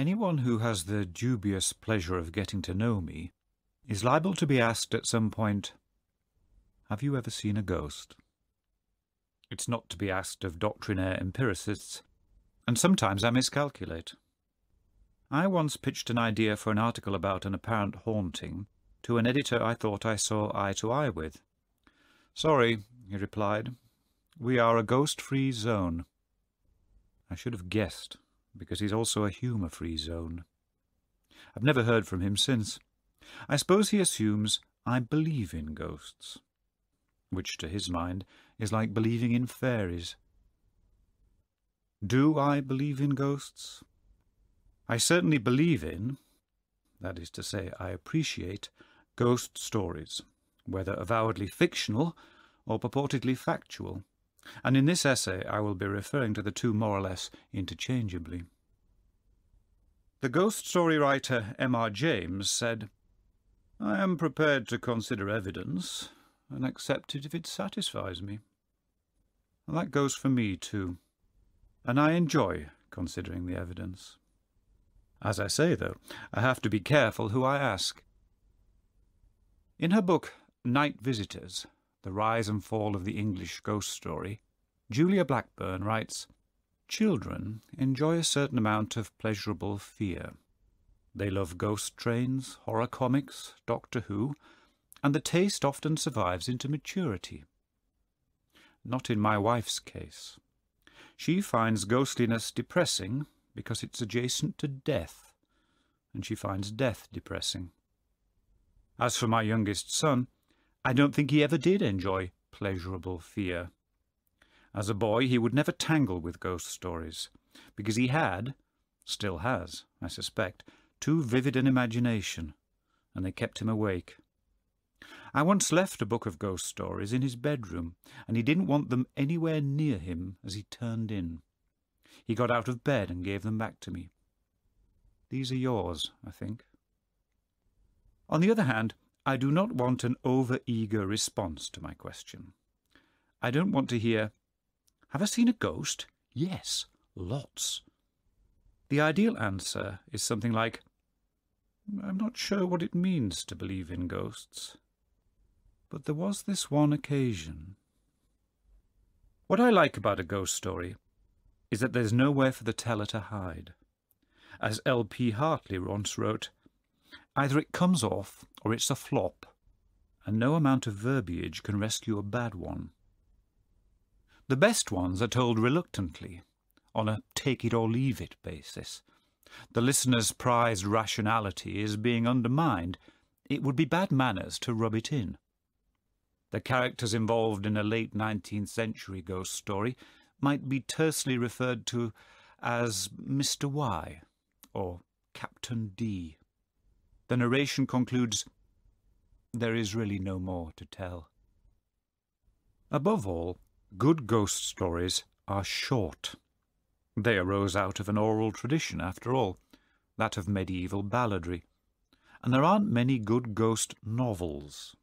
Anyone who has the dubious pleasure of getting to know me is liable to be asked at some point, Have you ever seen a ghost? It's not to be asked of doctrinaire empiricists, and sometimes I miscalculate. I once pitched an idea for an article about an apparent haunting to an editor I thought I saw eye to eye with. Sorry, he replied. We are a ghost-free zone. I should have guessed, because he's also a humour-free zone. I've never heard from him since. I suppose he assumes I believe in ghosts, which to his mind is like believing in fairies. Do I believe in ghosts? I certainly believe in, that is to say, I appreciate, ghost stories, whether avowedly fictional or purportedly factual, and in this essay I will be referring to the two more or less interchangeably. The ghost story writer M. R. James said, I am prepared to consider evidence and accept it if it satisfies me. And that goes for me too, and I enjoy considering the evidence. As I say, though, I have to be careful who I ask. In her book Night Visitors, The Rise and Fall of the English Ghost Story, Julia Blackburn writes, Children enjoy a certain amount of pleasurable fear. They love ghost trains, horror comics, Doctor Who, and the taste often survives into maturity. Not in my wife's case. She finds ghostliness depressing because it's adjacent to death, and she finds death depressing. As for my youngest son, I don't think he ever did enjoy pleasurable fear. As a boy, he would never tangle with ghost stories, because he had, still has, I suspect, too vivid an imagination, and they kept him awake. I once left a book of ghost stories in his bedroom, and he didn't want them anywhere near him as he turned in. He got out of bed and gave them back to me. These are yours, I think. On the other hand, I do not want an over-eager response to my question. I don't want to hear, have I seen a ghost? Yes, lots. The ideal answer is something like, I'm not sure what it means to believe in ghosts. But there was this one occasion. What I like about a ghost story is that there's nowhere for the teller to hide. As L.P. Hartley once wrote, either it comes off or it's a flop, and no amount of verbiage can rescue a bad one. The best ones are told reluctantly, on a take-it-or-leave-it basis. The listener's prized rationality is being undermined. It would be bad manners to rub it in. The characters involved in a late 19th century ghost story might be tersely referred to as Mr. Y or Captain D. The narration concludes, there is really no more to tell. Above all, Good ghost stories are short. They arose out of an oral tradition, after all, that of medieval balladry. And there aren't many good ghost novels.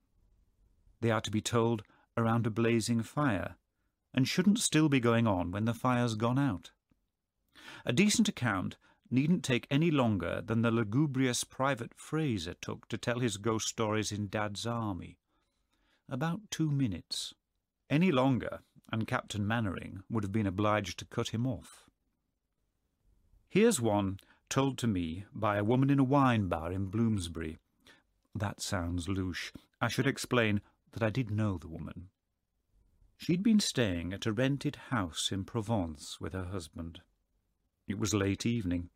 They are to be told around a blazing fire, and shouldn't still be going on when the fire's gone out. A decent account needn't take any longer than the lugubrious Private Fraser took to tell his ghost stories in Dad's army. About two minutes. Any longer, and Captain Mainwaring would have been obliged to cut him off. Here's one told to me by a woman in a wine bar in Bloomsbury. That sounds louche. I should explain that I did know the woman. She'd been staying at a rented house in Provence with her husband. It was late evening.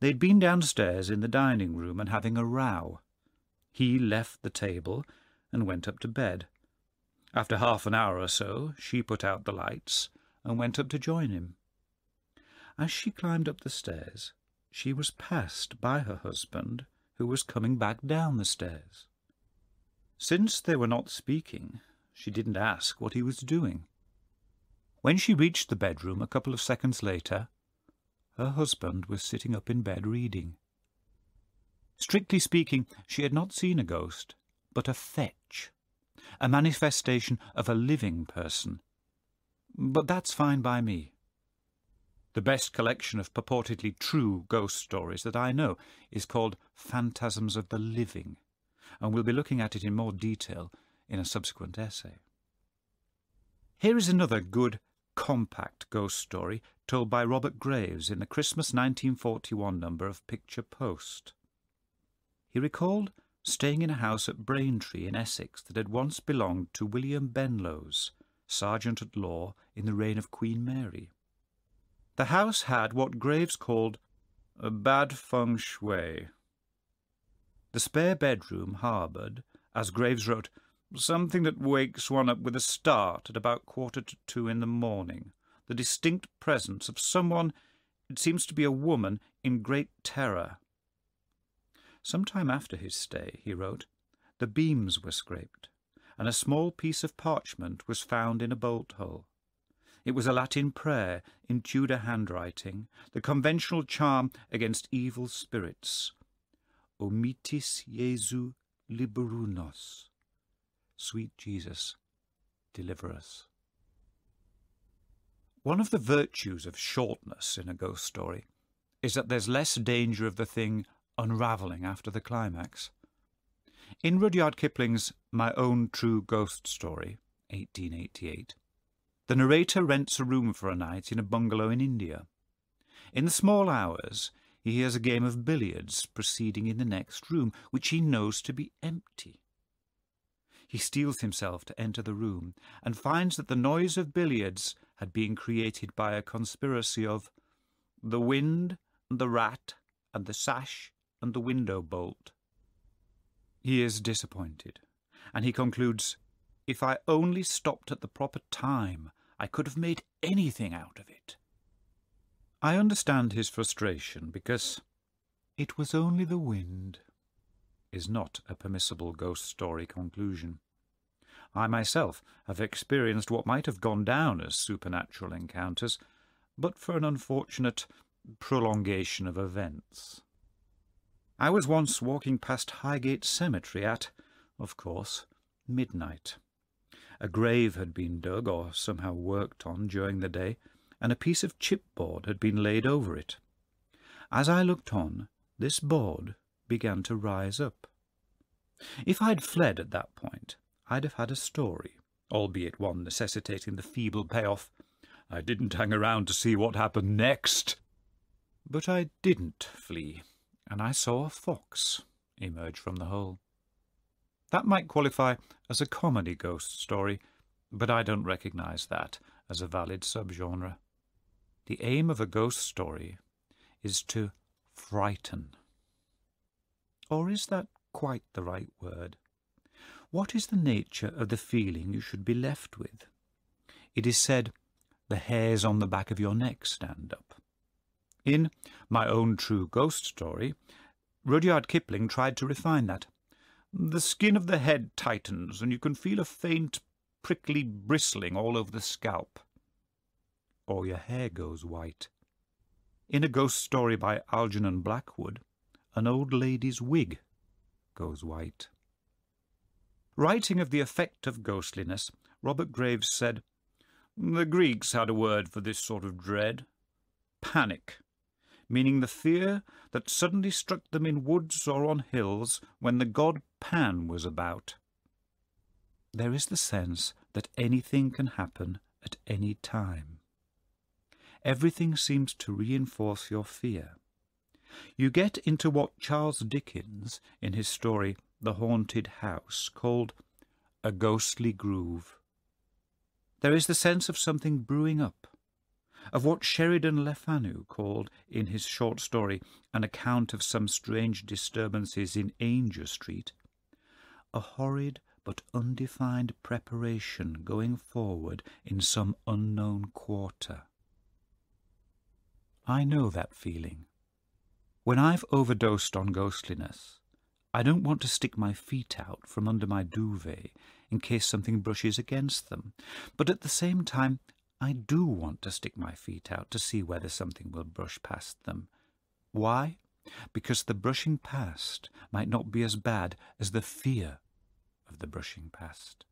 They'd been downstairs in the dining room and having a row. He left the table and went up to bed. After half an hour or so, she put out the lights and went up to join him. As she climbed up the stairs, she was passed by her husband, who was coming back down the stairs. Since they were not speaking, she didn't ask what he was doing. When she reached the bedroom a couple of seconds later, her husband was sitting up in bed reading. Strictly speaking, she had not seen a ghost, but a fetch a manifestation of a living person. But that's fine by me. The best collection of purportedly true ghost stories that I know is called Phantasms of the Living, and we'll be looking at it in more detail in a subsequent essay. Here is another good, compact ghost story told by Robert Graves in the Christmas 1941 number of Picture Post. He recalled staying in a house at Braintree in Essex that had once belonged to William Benlowes, Sergeant at Law in the reign of Queen Mary. The house had what Graves called a bad feng shui. The spare bedroom harboured, as Graves wrote, something that wakes one up with a start at about quarter to two in the morning, the distinct presence of someone, it seems to be a woman, in great terror. Some time after his stay, he wrote, the beams were scraped, and a small piece of parchment was found in a bolt hole. It was a Latin prayer in Tudor handwriting, the conventional charm against evil spirits. Omitis Jesu liberu nos. Sweet Jesus, deliver us. One of the virtues of shortness in a ghost story is that there's less danger of the thing unravelling after the climax. In Rudyard Kipling's My Own True Ghost Story, 1888, the narrator rents a room for a night in a bungalow in India. In the small hours, he hears a game of billiards proceeding in the next room, which he knows to be empty. He steels himself to enter the room, and finds that the noise of billiards had been created by a conspiracy of the wind, and the rat, and the sash, and the window bolt. He is disappointed, and he concludes, If I only stopped at the proper time, I could have made anything out of it. I understand his frustration, because it was only the wind is not a permissible ghost story conclusion. I myself have experienced what might have gone down as supernatural encounters, but for an unfortunate prolongation of events. I was once walking past Highgate Cemetery at, of course, midnight. A grave had been dug or somehow worked on during the day, and a piece of chipboard had been laid over it. As I looked on, this board began to rise up. If I'd fled at that point, I'd have had a story, albeit one necessitating the feeble payoff. I didn't hang around to see what happened next. But I didn't flee and I saw a fox emerge from the hole. That might qualify as a comedy ghost story, but I don't recognize that as a valid subgenre. The aim of a ghost story is to frighten. Or is that quite the right word? What is the nature of the feeling you should be left with? It is said, the hairs on the back of your neck stand up. In My Own True Ghost Story, Rudyard Kipling tried to refine that. The skin of the head tightens, and you can feel a faint, prickly bristling all over the scalp. Or your hair goes white. In a ghost story by Algernon Blackwood, an old lady's wig goes white. Writing of the effect of ghostliness, Robert Graves said, The Greeks had a word for this sort of dread panic meaning the fear that suddenly struck them in woods or on hills when the god Pan was about. There is the sense that anything can happen at any time. Everything seems to reinforce your fear. You get into what Charles Dickens, in his story The Haunted House, called a ghostly groove. There is the sense of something brewing up, of what Sheridan Le Fanu called, in his short story, an account of some strange disturbances in Aungier Street, a horrid but undefined preparation going forward in some unknown quarter. I know that feeling. When I've overdosed on ghostliness, I don't want to stick my feet out from under my duvet in case something brushes against them, but at the same time I do want to stick my feet out to see whether something will brush past them. Why? Because the brushing past might not be as bad as the fear of the brushing past.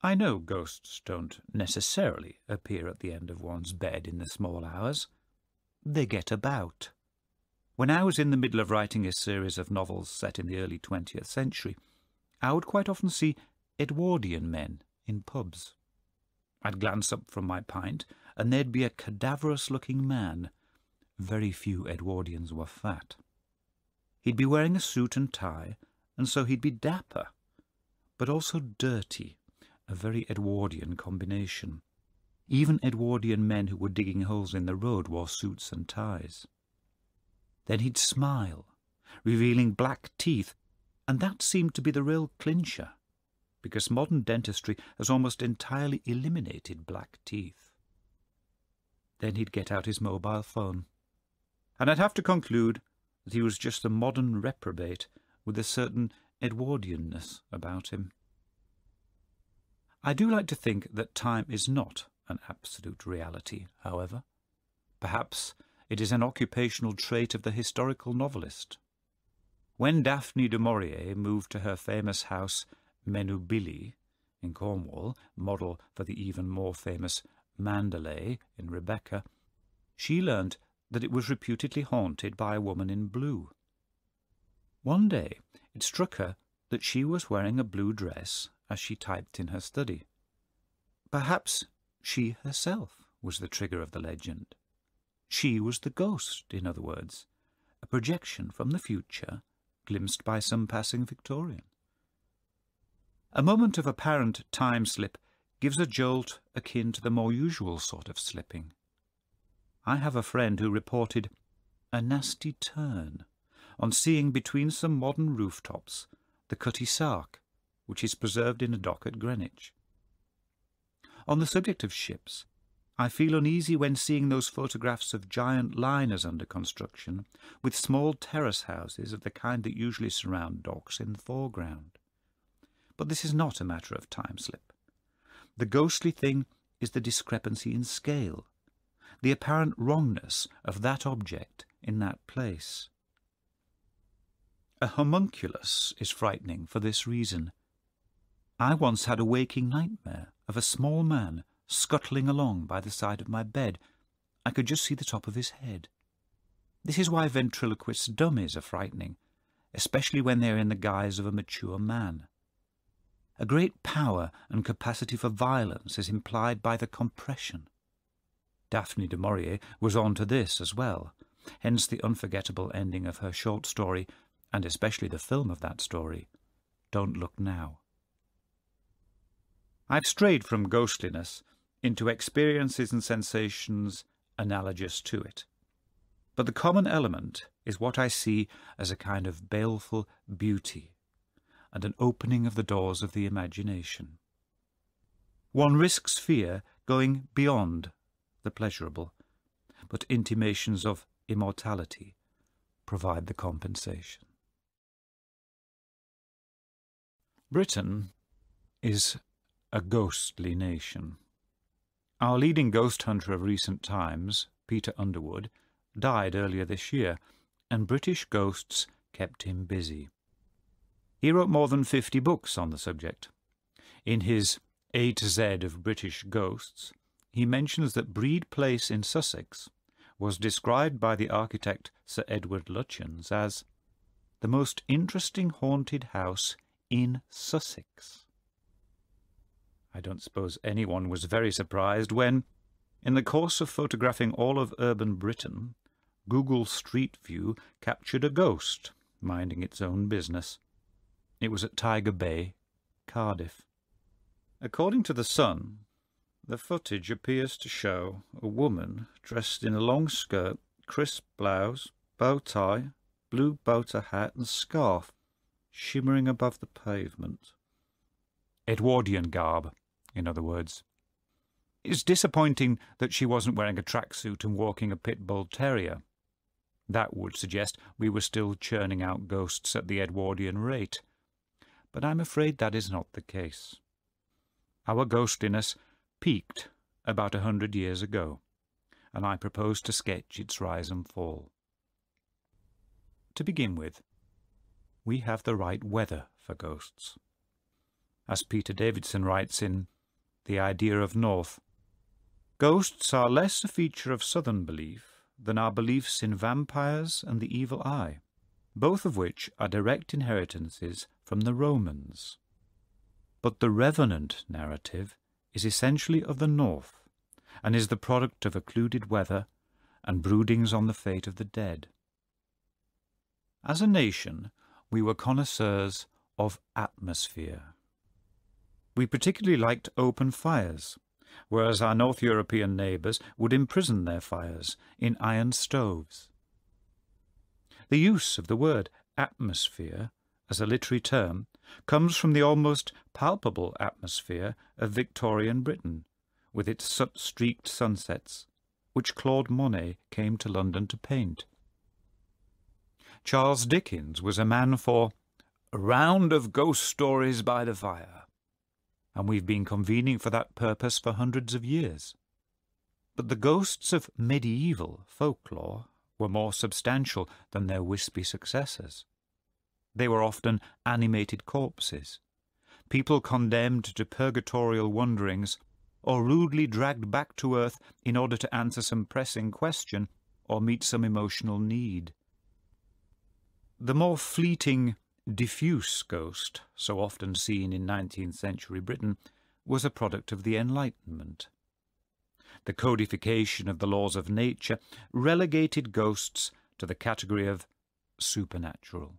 I know ghosts don't necessarily appear at the end of one's bed in the small hours. They get about. When I was in the middle of writing a series of novels set in the early 20th century, I would quite often see Edwardian men in pubs. I'd glance up from my pint, and there'd be a cadaverous-looking man. Very few Edwardians were fat. He'd be wearing a suit and tie, and so he'd be dapper, but also dirty, a very Edwardian combination. Even Edwardian men who were digging holes in the road wore suits and ties. Then he'd smile, revealing black teeth, and that seemed to be the real clincher, because modern dentistry has almost entirely eliminated black teeth. Then he'd get out his mobile phone, and I'd have to conclude that he was just a modern reprobate with a certain Edwardianness about him. I do like to think that time is not an absolute reality, however. Perhaps it is an occupational trait of the historical novelist. When Daphne du Maurier moved to her famous house Menabilly in Cornwall, model for the even more famous Manderley in Rebecca, she learnt that it was reputedly haunted by a woman in blue. One day it struck her that she was wearing a blue dress as she typed in her study. Perhaps she herself was the trigger of the legend. She was the ghost, in other words, a projection from the future glimpsed by some passing Victorian. A moment of apparent time slip gives a jolt akin to the more usual sort of slipping. I have a friend who reported a nasty turn on seeing between some modern rooftops the Cutty Sark which is preserved in a dock at Greenwich. On the subject of ships, I feel uneasy when seeing those photographs of giant liners under construction, with small terrace houses of the kind that usually surround docks in the foreground. But this is not a matter of time slip. The ghostly thing is the discrepancy in scale, the apparent wrongness of that object in that place. A homunculus is frightening for this reason. I once had a waking nightmare of a small man scuttling along by the side of my bed. I could just see the top of his head. This is why ventriloquist dummies are frightening, especially when they are in the guise of a mature man. A great power and capacity for violence is implied by the compression. Daphne du Maurier was on to this as well, hence the unforgettable ending of her short story, and especially the film of that story, Don't Look Now. I've strayed from ghostliness into experiences and sensations analogous to it. But the common element is what I see as a kind of baleful beauty and an opening of the doors of the imagination. One risks fear going beyond the pleasurable, but intimations of immortality provide the compensation. Britain is a ghostly nation. Our leading ghost hunter of recent times, Peter Underwood, died earlier this year, and British ghosts kept him busy. He wrote more than 50 books on the subject. In his A to Z of British Ghosts, he mentions that Brede Place in Sussex was described by the architect Sir Edward Lutyens as the most interesting haunted house in Sussex. I don't suppose anyone was very surprised when, in the course of photographing all of urban Britain, Google Street View captured a ghost minding its own business. It was at Tiger Bay, Cardiff. According to The Sun, the footage appears to show a woman dressed in a long skirt, crisp blouse, bow tie, blue boater hat and scarf, shimmering above the pavement. Edwardian garb, in other words. It's disappointing that she wasn't wearing a tracksuit and walking a pit bull terrier. That would suggest we were still churning out ghosts at the Edwardian rate. But I'm afraid that is not the case. Our ghostliness peaked about a hundred years ago, and I propose to sketch its rise and fall. To begin with, we have the right weather for ghosts. As Peter Davidson writes in the idea of north. Ghosts are less a feature of southern belief than our beliefs in vampires and the evil eye, both of which are direct inheritances from the Romans. But the revenant narrative is essentially of the north, and is the product of occluded weather and broodings on the fate of the dead. As a nation, we were connoisseurs of atmosphere. We particularly liked open fires, whereas our North European neighbours would imprison their fires in iron stoves. The use of the word atmosphere as a literary term comes from the almost palpable atmosphere of Victorian Britain, with its soot-streaked sunsets, which Claude Monet came to London to paint. Charles Dickens was a man for a round of ghost stories by the fire, and we've been convening for that purpose for hundreds of years. But the ghosts of medieval folklore were more substantial than their wispy successors. They were often animated corpses, people condemned to purgatorial wanderings, or rudely dragged back to earth in order to answer some pressing question or meet some emotional need. The more fleeting, diffuse ghost, so often seen in 19th century Britain, was a product of the Enlightenment. The codification of the laws of nature relegated ghosts to the category of supernatural.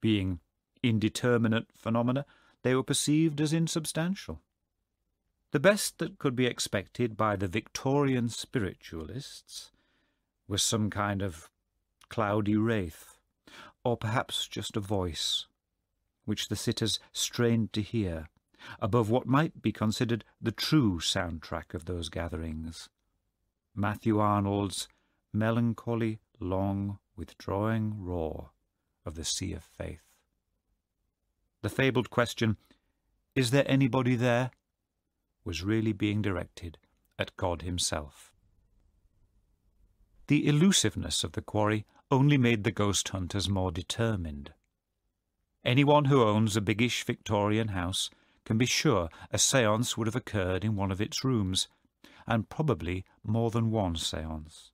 Being indeterminate phenomena, they were perceived as insubstantial. The best that could be expected by the Victorian spiritualists was some kind of cloudy wraith, or perhaps just a voice, which the sitters strained to hear, above what might be considered the true soundtrack of those gatherings. Matthew Arnold's melancholy, long, withdrawing roar of the sea of faith. The fabled question, Is there anybody there? was really being directed at God himself. The elusiveness of the quarry only made the ghost hunters more determined. Anyone who owns a biggish Victorian house can be sure a seance would have occurred in one of its rooms, and probably more than one seance.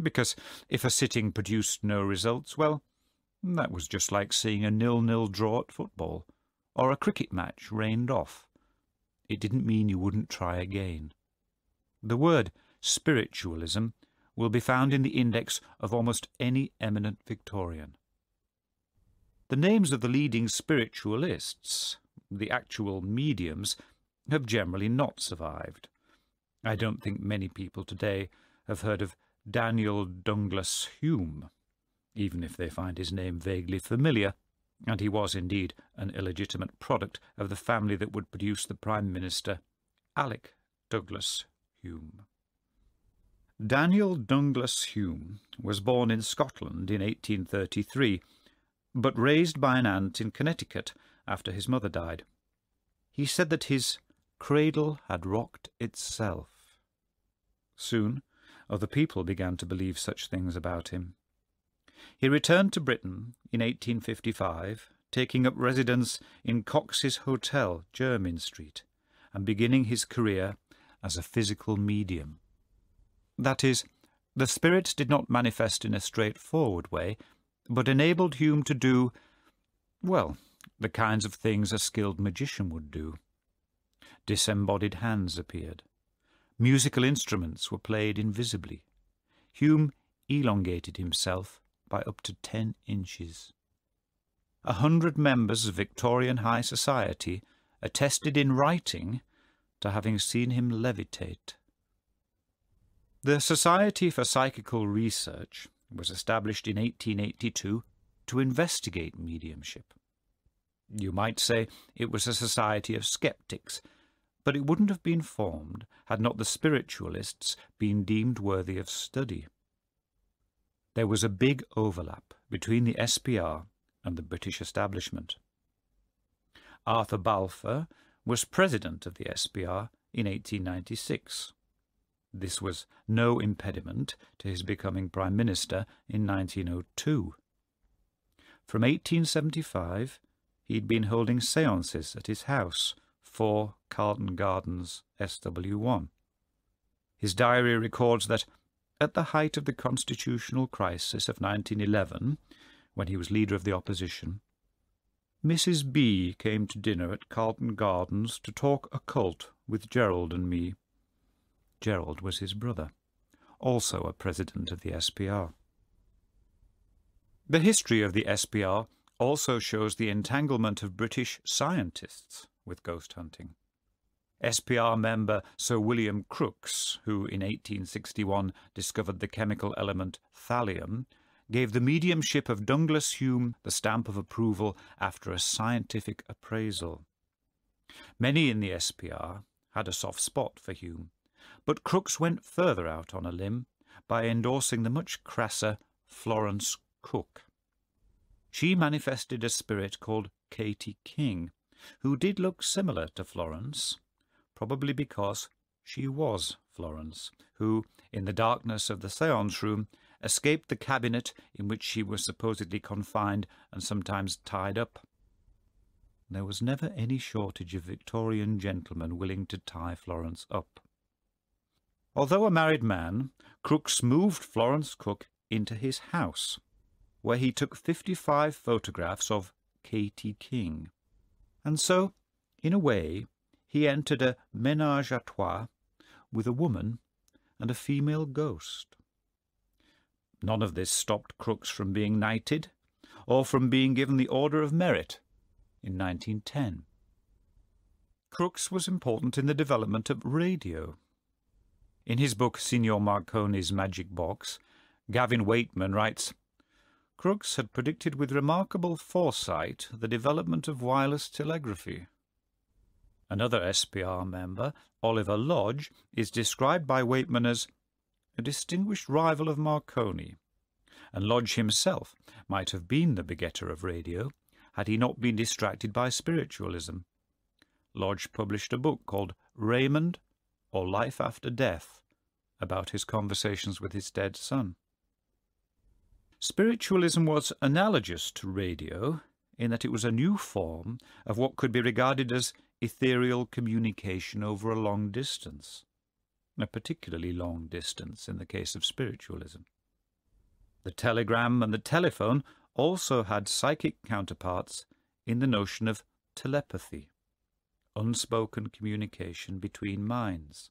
Because if a sitting produced no results, well, that was just like seeing a nil-nil draw at football, or a cricket match rained off. It didn't mean you wouldn't try again. The word spiritualism will be found in the index of almost any eminent Victorian. The names of the leading spiritualists, the actual mediums, have generally not survived. I don't think many people today have heard of Daniel Dunglas Home even if they find his name vaguely familiar, and he was indeed an illegitimate product of the family that would produce the Prime Minister, Alec Douglas Home. Daniel Dunglas Home was born in Scotland in 1833, but raised by an aunt in Connecticut after his mother died. He said that his cradle had rocked itself. Soon other people began to believe such things about him. He returned to Britain in 1855, taking up residence in Cox's Hotel, Jermyn Street, and beginning his career as a physical medium. That is, the spirit did not manifest in a straightforward way, but enabled Home to do, well, the kinds of things a skilled magician would do. Disembodied hands appeared. Musical instruments were played invisibly. Home elongated himself by up to ten inches. A hundred members of Victorian high society attested in writing to having seen him levitate. The Society for Psychical Research was established in 1882 to investigate mediumship. You might say it was a society of skeptics, but it wouldn't have been formed had not the spiritualists been deemed worthy of study there was a big overlap between the SPR and the British establishment. Arthur Balfour was president of the SPR in 1896. This was no impediment to his becoming Prime Minister in 1902. From 1875, he had been holding seances at his house, 4 Carlton Gardens, SW1. His diary records that at the height of the constitutional crisis of 1911, when he was leader of the opposition, Mrs. B came to dinner at Carlton Gardens to talk occult with Gerald and me. Gerald was his brother, also a president of the SPR. The history of the SPR also shows the entanglement of British scientists with ghost hunting. SPR member Sir William Crookes, who in 1861 discovered the chemical element thallium, gave the mediumship of Dunglas Home the stamp of approval after a scientific appraisal. Many in the SPR had a soft spot for Home, but Crookes went further out on a limb by endorsing the much crasser Florence Cook. She manifested a spirit called Katie King, who did look similar to Florence, probably because she was Florence, who, in the darkness of the seance room, escaped the cabinet in which she was supposedly confined and sometimes tied up. There was never any shortage of Victorian gentlemen willing to tie Florence up. Although a married man, Crookes moved Florence Cook into his house, where he took fifty-five photographs of Katie King. And so, in a way, he entered a ménage à trois with a woman and a female ghost. None of this stopped Crookes from being knighted, or from being given the Order of Merit in 1910. Crookes was important in the development of radio. In his book Signor Marconi's Magic Box, Gavin Weightman writes, Crookes had predicted with remarkable foresight the development of wireless telegraphy. Another SPR member, Oliver Lodge, is described by Weightman as a distinguished rival of Marconi, and Lodge himself might have been the begetter of radio had he not been distracted by spiritualism. Lodge published a book called Raymond or Life After Death about his conversations with his dead son. Spiritualism was analogous to radio in that it was a new form of what could be regarded as ethereal communication over a long distance, a particularly long distance in the case of spiritualism. The telegram and the telephone also had psychic counterparts in the notion of telepathy, unspoken communication between minds.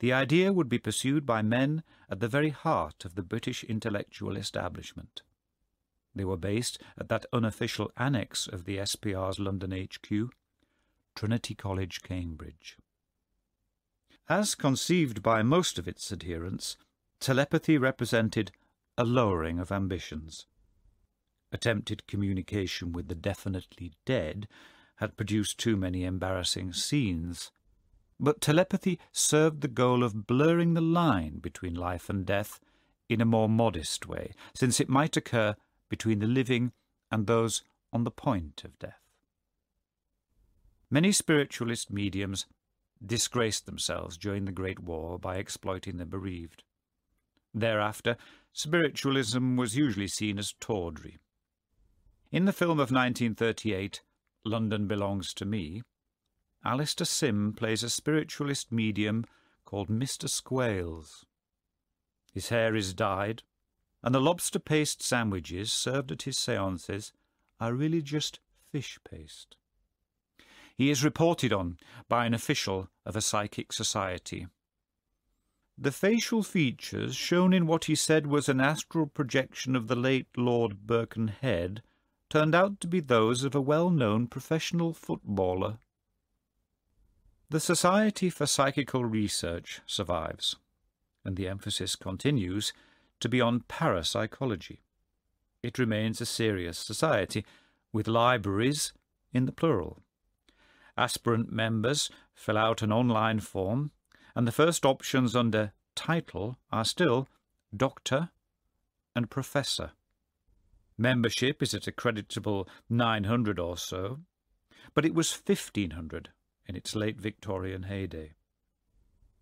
The idea would be pursued by men at the very heart of the British intellectual establishment. They were based at that unofficial annex of the SPR's London HQ, Trinity College, Cambridge. As conceived by most of its adherents, telepathy represented a lowering of ambitions. Attempted communication with the definitely dead had produced too many embarrassing scenes, but telepathy served the goal of blurring the line between life and death in a more modest way, since it might occur between the living and those on the point of death. Many spiritualist mediums disgraced themselves during the Great War by exploiting the bereaved. Thereafter, spiritualism was usually seen as tawdry. In the film of 1938, London Belongs to Me, Alastair Sim plays a spiritualist medium called Mr. Squales. His hair is dyed, and the lobster paste sandwiches served at his seances are really just fish paste. He is reported on by an official of a psychic society. The facial features shown in what he said was an astral projection of the late Lord Birkenhead turned out to be those of a well-known professional footballer the Society for Psychical Research survives, and the emphasis continues to be on parapsychology. It remains a serious society, with libraries in the plural. Aspirant members fill out an online form, and the first options under title are still Doctor and Professor. Membership is at a creditable 900 or so, but it was 1500 in its late Victorian heyday.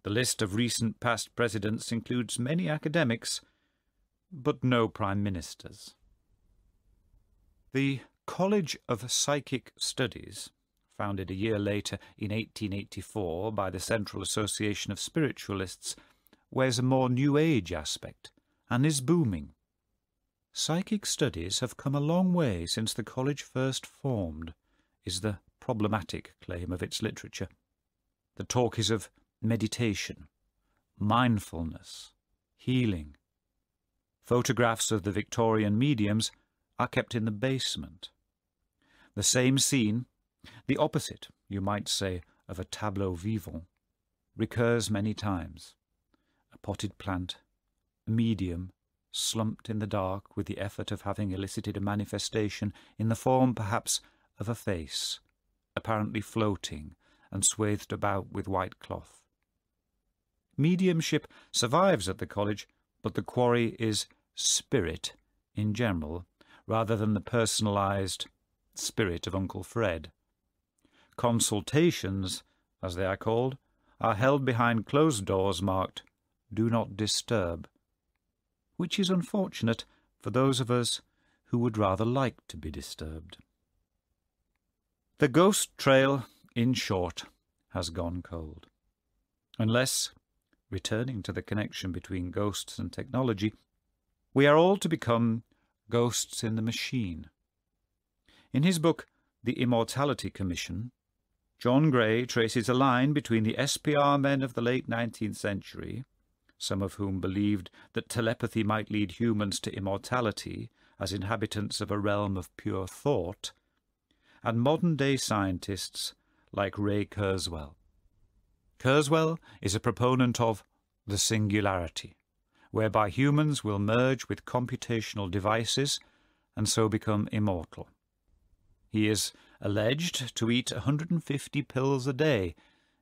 The list of recent past presidents includes many academics, but no prime ministers. The College of Psychic Studies, founded a year later in 1884 by the Central Association of Spiritualists, wears a more New Age aspect and is booming. Psychic studies have come a long way since the college first formed, is the problematic claim of its literature. The talk is of meditation, mindfulness, healing. Photographs of the Victorian mediums are kept in the basement. The same scene, the opposite, you might say, of a tableau vivant, recurs many times. A potted plant, a medium, slumped in the dark with the effort of having elicited a manifestation in the form, perhaps, of a face, apparently floating and swathed about with white cloth. Mediumship survives at the college, but the quarry is spirit in general, rather than the personalised spirit of Uncle Fred. Consultations, as they are called, are held behind closed doors marked Do Not Disturb, which is unfortunate for those of us who would rather like to be disturbed. The ghost trail, in short, has gone cold. Unless, returning to the connection between ghosts and technology, we are all to become ghosts in the machine. In his book, The Immortality Commission, John Gray traces a line between the SPR men of the late 19th century, some of whom believed that telepathy might lead humans to immortality as inhabitants of a realm of pure thought, and modern-day scientists like Ray Kurzweil. Kurzweil is a proponent of the singularity, whereby humans will merge with computational devices and so become immortal. He is alleged to eat 150 pills a day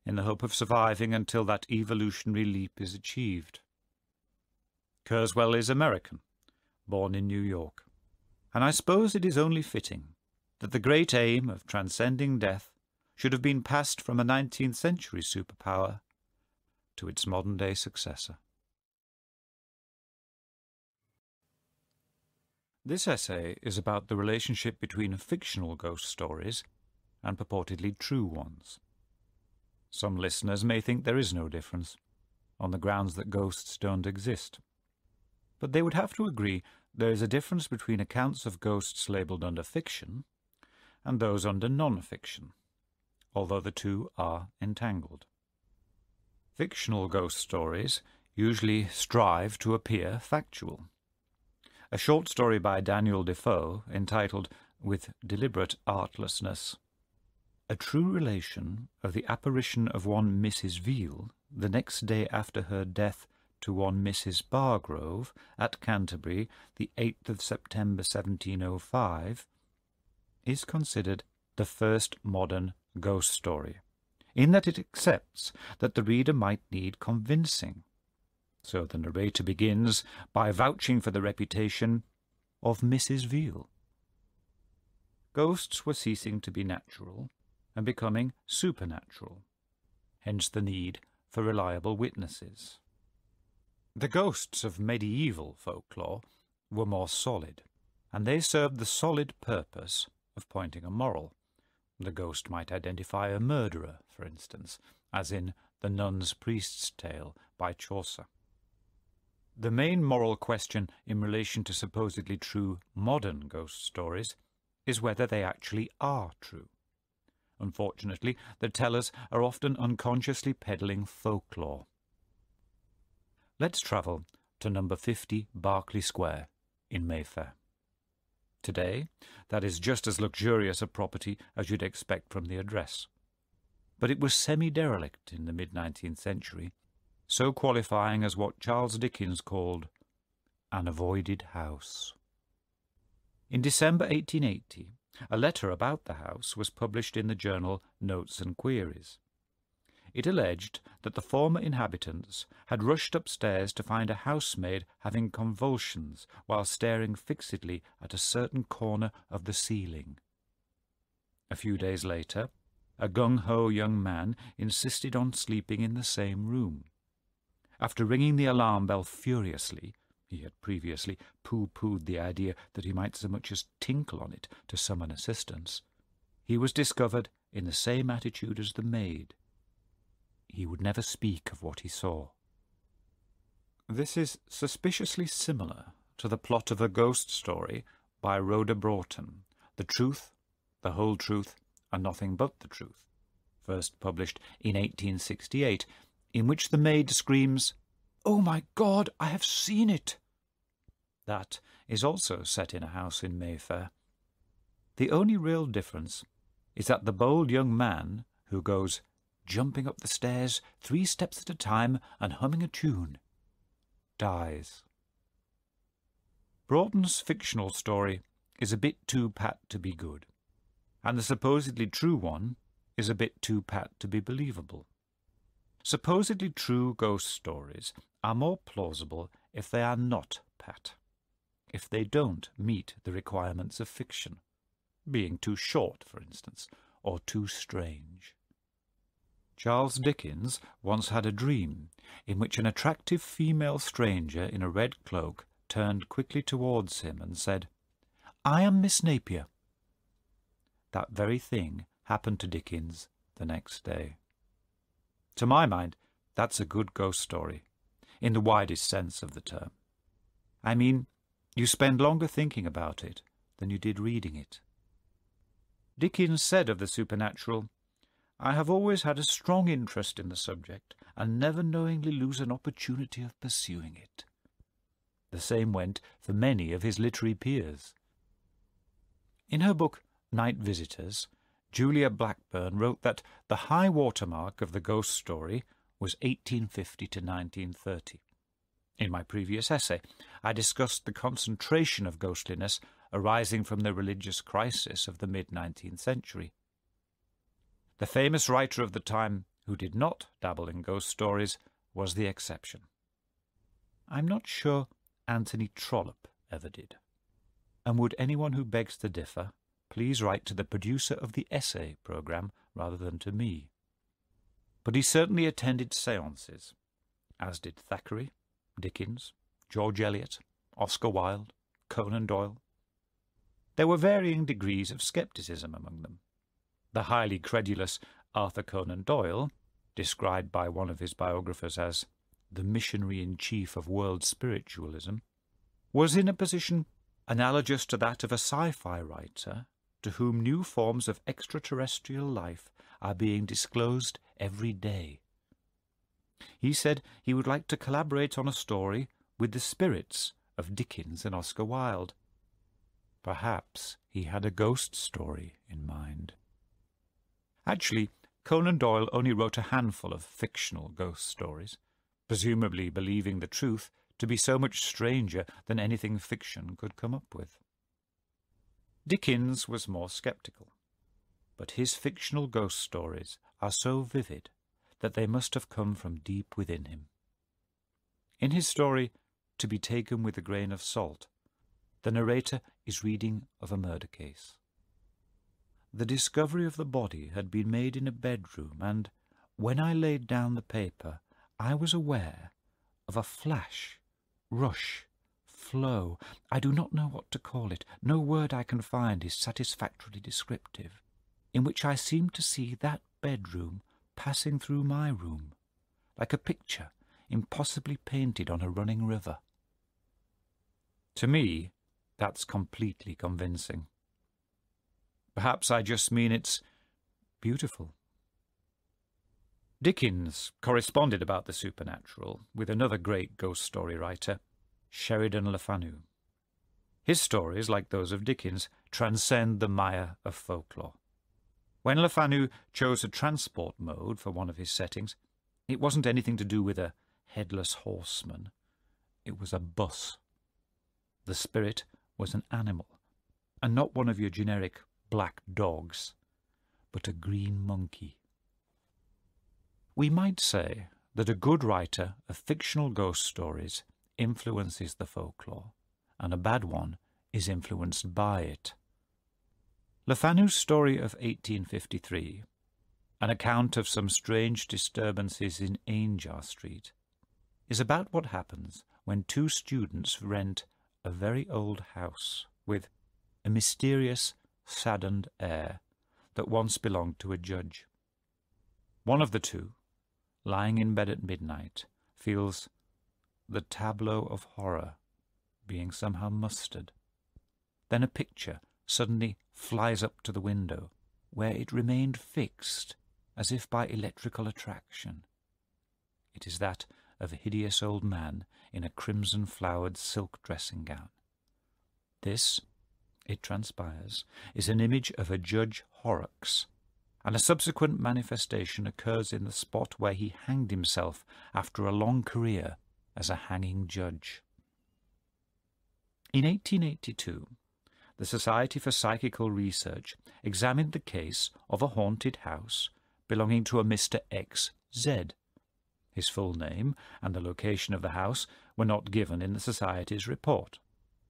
in the hope of surviving until that evolutionary leap is achieved. Kurzweil is American, born in New York, and I suppose it is only fitting that the great aim of transcending death should have been passed from a 19th century superpower to its modern-day successor. This essay is about the relationship between fictional ghost stories and purportedly true ones. Some listeners may think there is no difference, on the grounds that ghosts don't exist. But they would have to agree there is a difference between accounts of ghosts labelled under fiction and those under non-fiction although the two are entangled. Fictional ghost stories usually strive to appear factual. A short story by Daniel Defoe, entitled With Deliberate Artlessness, a true relation of the apparition of one Mrs. Veal the next day after her death to one Mrs. Bargrove at Canterbury, the 8th of September 1705, is considered the first modern ghost story, in that it accepts that the reader might need convincing. So the narrator begins by vouching for the reputation of Mrs. Veal. Ghosts were ceasing to be natural and becoming supernatural, hence the need for reliable witnesses. The ghosts of medieval folklore were more solid, and they served the solid purpose of pointing a moral. The ghost might identify a murderer, for instance, as in The Nun's Priest's Tale by Chaucer. The main moral question in relation to supposedly true modern ghost stories is whether they actually are true. Unfortunately, the tellers are often unconsciously peddling folklore. Let's travel to number 50 Berkeley Square in Mayfair. Today, that is just as luxurious a property as you'd expect from the address. But it was semi-derelict in the mid-19th century, so qualifying as what Charles Dickens called an avoided house. In December 1880, a letter about the house was published in the journal Notes and Queries. It alleged that the former inhabitants had rushed upstairs to find a housemaid having convulsions while staring fixedly at a certain corner of the ceiling. A few days later, a gung-ho young man insisted on sleeping in the same room. After ringing the alarm bell furiously, he had previously pooh-poohed the idea that he might so much as tinkle on it to summon assistance, he was discovered in the same attitude as the maid. He would never speak of what he saw. This is suspiciously similar to the plot of a ghost story by Rhoda Broughton, The Truth, the Whole Truth, and Nothing But the Truth, first published in 1868, in which the maid screams, Oh my God, I have seen it! That is also set in a house in Mayfair. The only real difference is that the bold young man who goes jumping up the stairs three steps at a time and humming a tune dies. Broughton's fictional story is a bit too pat to be good, and the supposedly true one is a bit too pat to be believable. Supposedly true ghost stories are more plausible if they are not pat, if they don't meet the requirements of fiction, being too short, for instance, or too strange. Charles Dickens once had a dream in which an attractive female stranger in a red cloak turned quickly towards him and said, I am Miss Napier. That very thing happened to Dickens the next day. To my mind, that's a good ghost story, in the widest sense of the term. I mean, you spend longer thinking about it than you did reading it. Dickens said of the supernatural, I have always had a strong interest in the subject, and never knowingly lose an opportunity of pursuing it. The same went for many of his literary peers. In her book Night Visitors, Julia Blackburn wrote that the high water mark of the ghost story was 1850 to 1930. In my previous essay, I discussed the concentration of ghostliness arising from the religious crisis of the mid-19th century. The famous writer of the time who did not dabble in ghost stories was the exception. I'm not sure Anthony Trollope ever did. And would anyone who begs to differ please write to the producer of the essay programme rather than to me. But he certainly attended seances, as did Thackeray, Dickens, George Eliot, Oscar Wilde, Conan Doyle. There were varying degrees of scepticism among them. The highly credulous Arthur Conan Doyle, described by one of his biographers as the missionary-in-chief of world spiritualism, was in a position analogous to that of a sci-fi writer to whom new forms of extraterrestrial life are being disclosed every day. He said he would like to collaborate on a story with the spirits of Dickens and Oscar Wilde. Perhaps he had a ghost story in mind. Actually, Conan Doyle only wrote a handful of fictional ghost stories, presumably believing the truth to be so much stranger than anything fiction could come up with. Dickens was more sceptical, but his fictional ghost stories are so vivid that they must have come from deep within him. In his story, To be Taken with a Grain of Salt, the narrator is reading of a murder case. The discovery of the body had been made in a bedroom, and when I laid down the paper, I was aware of a flash, rush, flow. I do not know what to call it. No word I can find is satisfactorily descriptive, in which I seem to see that bedroom passing through my room, like a picture impossibly painted on a running river. To me, that's completely convincing. Perhaps I just mean it's beautiful. Dickens corresponded about the supernatural with another great ghost story writer, Sheridan Le Fanu. His stories, like those of Dickens, transcend the mire of folklore. When Le Fanu chose a transport mode for one of his settings, it wasn't anything to do with a headless horseman. It was a bus. The spirit was an animal, and not one of your generic black dogs, but a green monkey. We might say that a good writer of fictional ghost stories influences the folklore, and a bad one is influenced by it. Le Fanu's story of 1853, an account of some strange disturbances in Aungier Street, is about what happens when two students rent a very old house with a mysterious, saddened air that once belonged to a judge. One of the two, lying in bed at midnight, feels the tableau of horror being somehow mustered. Then a picture suddenly flies up to the window, where it remained fixed as if by electrical attraction. It is that of a hideous old man in a crimson-flowered silk dressing-gown. This, it transpires, is an image of a Judge Horrocks, and a subsequent manifestation occurs in the spot where he hanged himself after a long career as a hanging judge. In 1882, the Society for Psychical Research examined the case of a haunted house belonging to a Mr. X. Z. His full name and the location of the house were not given in the Society's report,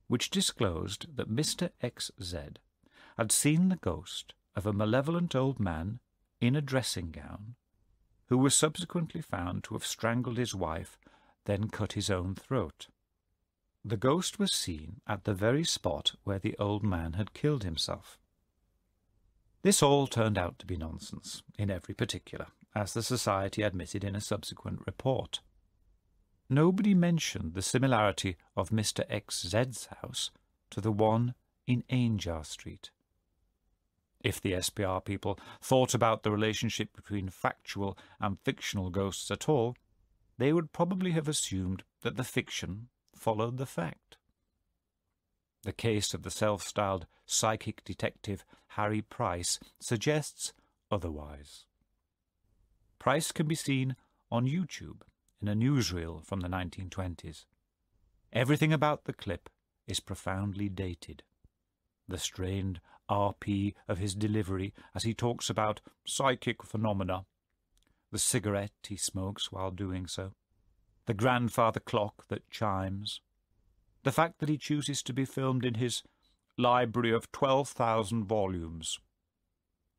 which disclosed that Mr. X. Z. had seen the ghost of a malevolent old man in a dressing gown, who was subsequently found to have strangled his wife, then cut his own throat. The ghost was seen at the very spot where the old man had killed himself. This all turned out to be nonsense, in every particular, as the Society admitted in a subsequent report. Nobody mentioned the similarity of Mr. XZ's house to the one in Aungier Street. If the SPR people thought about the relationship between factual and fictional ghosts at all, they would probably have assumed that the fiction followed the fact. The case of the self-styled psychic detective Harry Price suggests otherwise. Price can be seen on YouTube in a newsreel from the 1920s. Everything about the clip is profoundly dated. The strained RP of his delivery as he talks about psychic phenomena, the cigarette he smokes while doing so, the grandfather clock that chimes, the fact that he chooses to be filmed in his library of 12,000 volumes.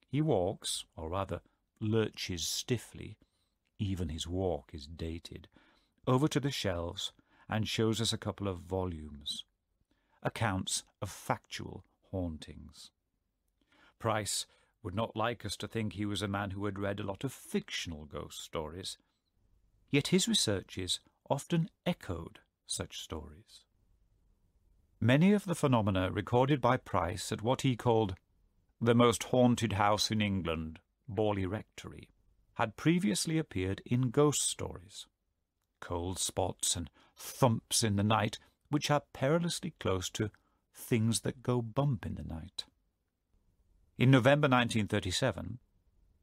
He walks, or rather lurches stiffly, even his walk is dated, over to the shelves and shows us a couple of volumes, accounts of factual hauntings. Price would not like us to think he was a man who had read a lot of fictional ghost stories, yet his researches often echoed such stories. Many of the phenomena recorded by Price at what he called the most haunted house in England, Borley Rectory, had previously appeared in ghost stories. Cold spots and thumps in the night, which are perilously close to things that go bump in the night. In November 1937,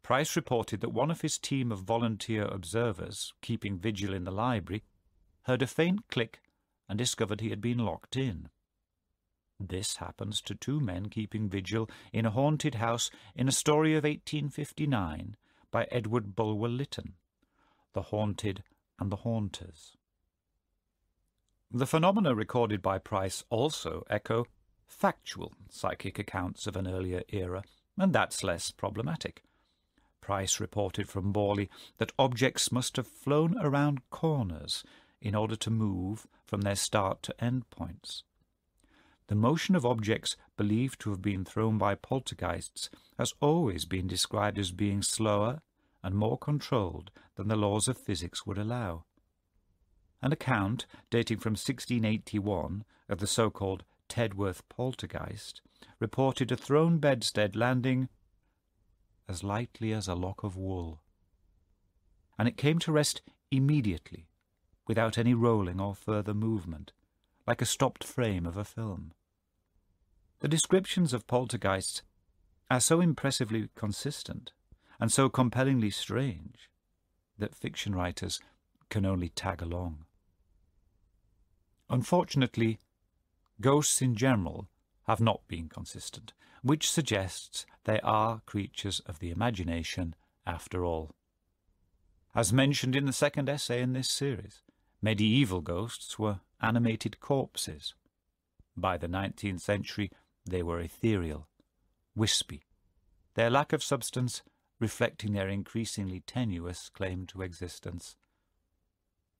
Price reported that one of his team of volunteer observers, keeping vigil in the library, heard a faint click and discovered he had been locked in. This happens to two men keeping vigil in a haunted house in a story of 1859 by Edward Bulwer Lytton, The Haunted and the Haunters. The phenomena recorded by Price also echo factual psychic accounts of an earlier era, and that's less problematic. Price reported from Borley that objects must have flown around corners in order to move from their start to end points. The motion of objects believed to have been thrown by poltergeists has always been described as being slower and more controlled than the laws of physics would allow. An account dating from 1681 of the so-called Tedworth poltergeist reported a thrown bedstead landing as lightly as a lock of wool. And it came to rest immediately, without any rolling or further movement, like a stopped frame of a film. The descriptions of poltergeists are so impressively consistent and so compellingly strange that fiction writers can only tag along. Unfortunately, ghosts in general have not been consistent, which suggests they are creatures of the imagination after all. As mentioned in the second essay in this series, medieval ghosts were animated corpses. By the nineteenth century, they were ethereal, wispy, their lack of substance reflecting their increasingly tenuous claim to existence.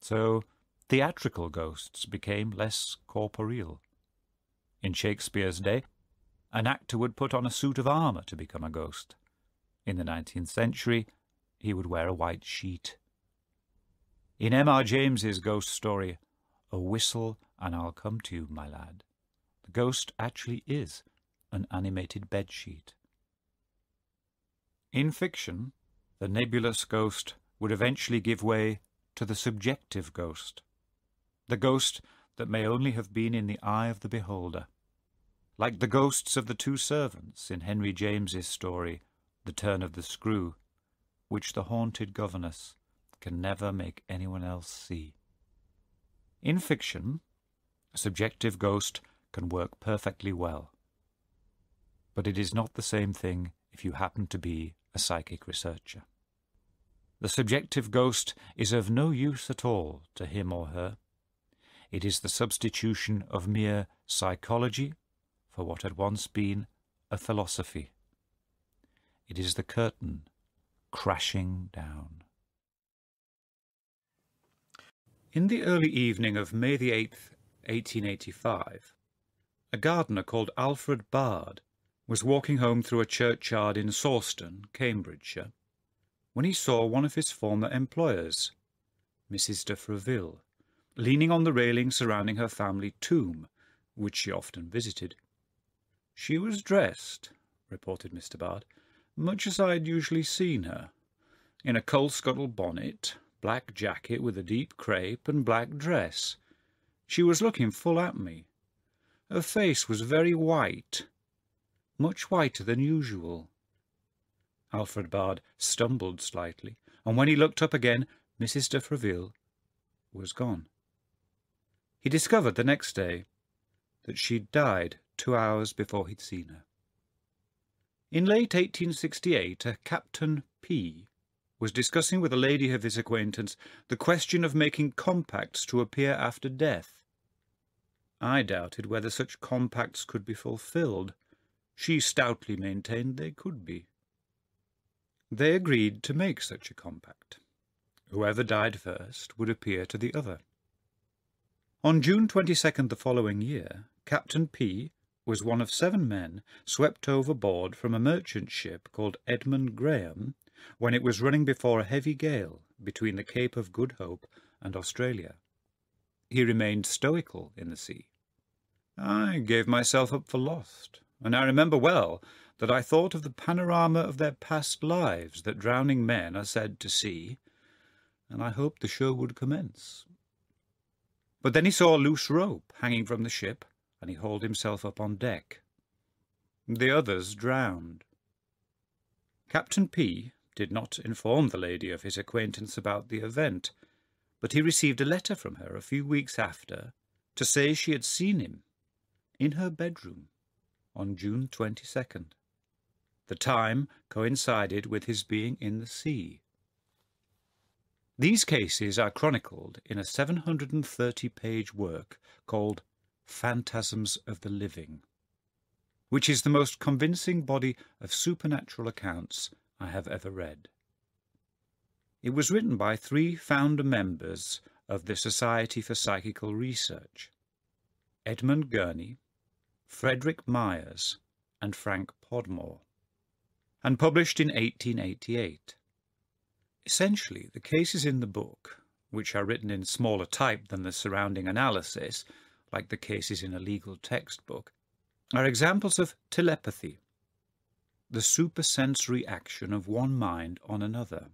So theatrical ghosts became less corporeal. In Shakespeare's day, an actor would put on a suit of armour to become a ghost, In the 19th century, he would wear a white sheet. In M.R. James's ghost story, A Whistle and I'll Come to You, My Lad, the ghost actually is an animated bedsheet. In fiction, the nebulous ghost would eventually give way to the subjective ghost, the ghost that may only have been in the eye of the beholder, like the ghosts of the two servants in Henry James's story, The Turn of the Screw, which the haunted governess can never make anyone else see. In fiction, a subjective ghost can work perfectly well. But it is not the same thing if you happen to be a psychic researcher. The subjective ghost is of no use at all to him or her. It is the substitution of mere psychology for what had once been a philosophy. It is the curtain crashing down. In the early evening of May the 8th, 1885, a gardener called Alfred Bard was walking home through a churchyard in Sawston, Cambridgeshire, when he saw one of his former employers, Mrs. de Freville, leaning on the railing surrounding her family tomb, which she often visited. She was dressed, reported Mr. Bard, much as I had usually seen her, in a coal-scuttle bonnet, black jacket with a deep crape, and black dress. She was looking full at me. Her face was very white, much whiter than usual. Alfred Bard stumbled slightly, and when he looked up again, Mrs. de Freville was gone. He discovered the next day that she'd died two hours before he'd seen her. In late 1868, a Captain P was discussing with a lady of his acquaintance the question of making compacts to appear after death. I doubted whether such compacts could be fulfilled. She stoutly maintained they could be. They agreed to make such a compact. Whoever died first would appear to the other. On June 22nd the following year, Captain P was one of seven men swept overboard from a merchant ship called Edmund Graham when it was running before a heavy gale between the Cape of Good Hope and Australia. He remained stoical in the sea. I gave myself up for lost, and I remember well that I thought of the panorama of their past lives that drowning men are said to see, and I hoped the show would commence. But then he saw a loose rope hanging from the ship, and he hauled himself up on deck. The others drowned. Captain P did not inform the lady of his acquaintance about the event, but he received a letter from her a few weeks after to say she had seen him in her bedroom on June 22nd. The time coincided with his being in the sea. These cases are chronicled in a 730-page work called Phantasms of the Living, which is the most convincing body of supernatural accounts I have ever read. It was written by three founder members of the Society for Psychical Research, Edmund Gurney, Frederick Myers, and Frank Podmore and published in 1888. Essentially, the cases in the book, which are written in smaller type than the surrounding analysis, like the cases in a legal textbook, are examples of telepathy, the supersensory action of one mind on another.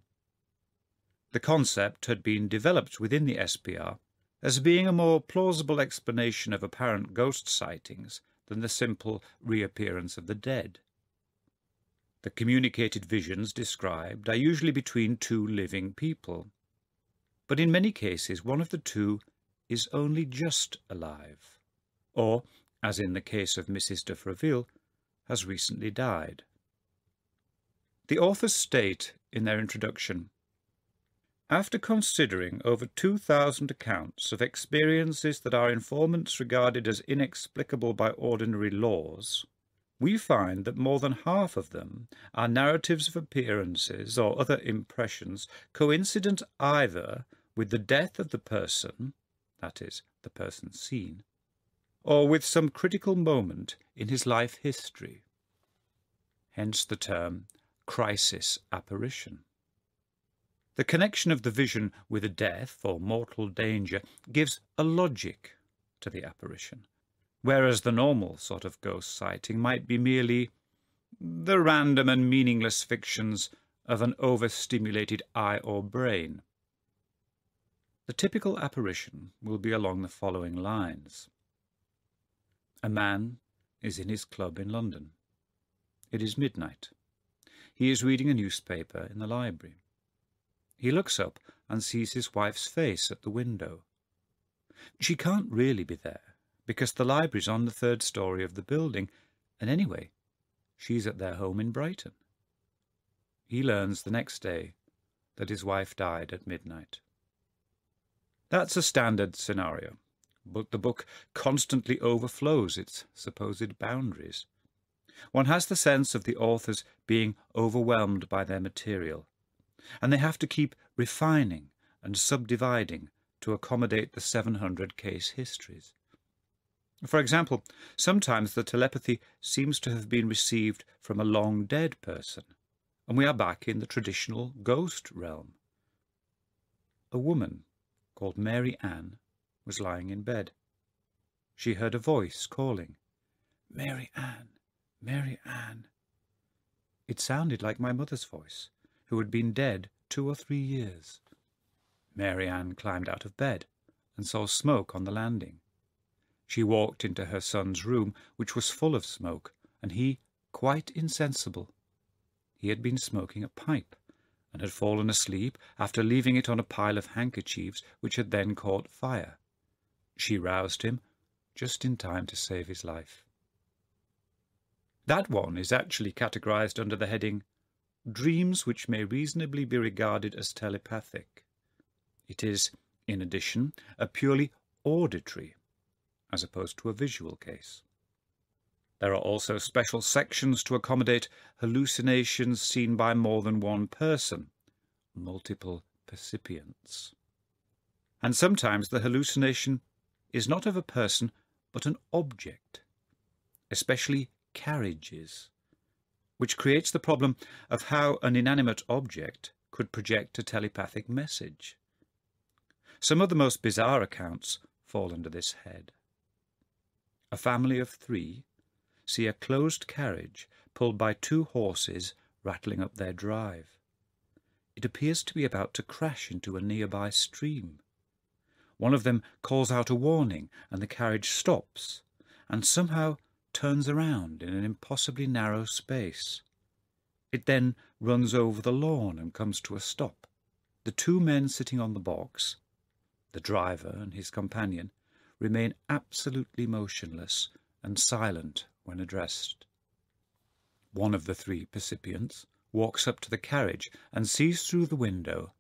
The concept had been developed within the SPR as being a more plausible explanation of apparent ghost sightings than the simple reappearance of the dead. The communicated visions described are usually between two living people, but in many cases one of the two is only just alive, or, as in the case of Mrs. de Freville, has recently died. The authors state in their introduction, After considering over 2,000 accounts of experiences that our informants regarded as inexplicable by ordinary laws, we find that more than half of them are narratives of appearances or other impressions coincident either with the death of the person, that is, the person seen, or with some critical moment in his life history. Hence the term crisis apparition. The connection of the vision with a death or mortal danger gives a logic to the apparition, whereas the normal sort of ghost sighting might be merely the random and meaningless fictions of an overstimulated eye or brain. The typical apparition will be along the following lines. A man is in his club in London. It is midnight. He is reading a newspaper in the library. He looks up and sees his wife's face at the window. She can't really be there, because the library's on the third story of the building, and anyway, she's at their home in Brighton. He learns the next day that his wife died at midnight. That's a standard scenario, but the book constantly overflows its supposed boundaries. One has the sense of the authors being overwhelmed by their material, and they have to keep refining and subdividing to accommodate the 700 case histories. For example, sometimes the telepathy seems to have been received from a long dead person, and we are back in the traditional ghost realm. A woman called Mary Ann was lying in bed. She heard a voice calling, Mary Ann, Mary Ann. It sounded like my mother's voice, who had been dead two or three years. Mary Ann climbed out of bed and saw smoke on the landing. She walked into her son's room, which was full of smoke, and he quite insensible. He had been smoking a pipe, and had fallen asleep after leaving it on a pile of handkerchiefs which had then caught fire. She roused him just in time to save his life. That one is actually categorized under the heading Dreams which may reasonably be regarded as telepathic. It is, in addition, a purely auditory, as opposed to a visual case. There are also special sections to accommodate hallucinations seen by more than one person, multiple percipients. And sometimes the hallucination is not of a person, but an object, especially carriages, which creates the problem of how an inanimate object could project a telepathic message. Some of the most bizarre accounts fall under this head. A family of three see a closed carriage pulled by two horses rattling up their drive. It appears to be about to crash into a nearby stream. One of them calls out a warning, and the carriage stops, and somehow turns around in an impossibly narrow space. It then runs over the lawn and comes to a stop. The two men sitting on the box the driver and his companion, remain absolutely motionless and silent when addressed. One of the three percipients walks up to the carriage and sees through the window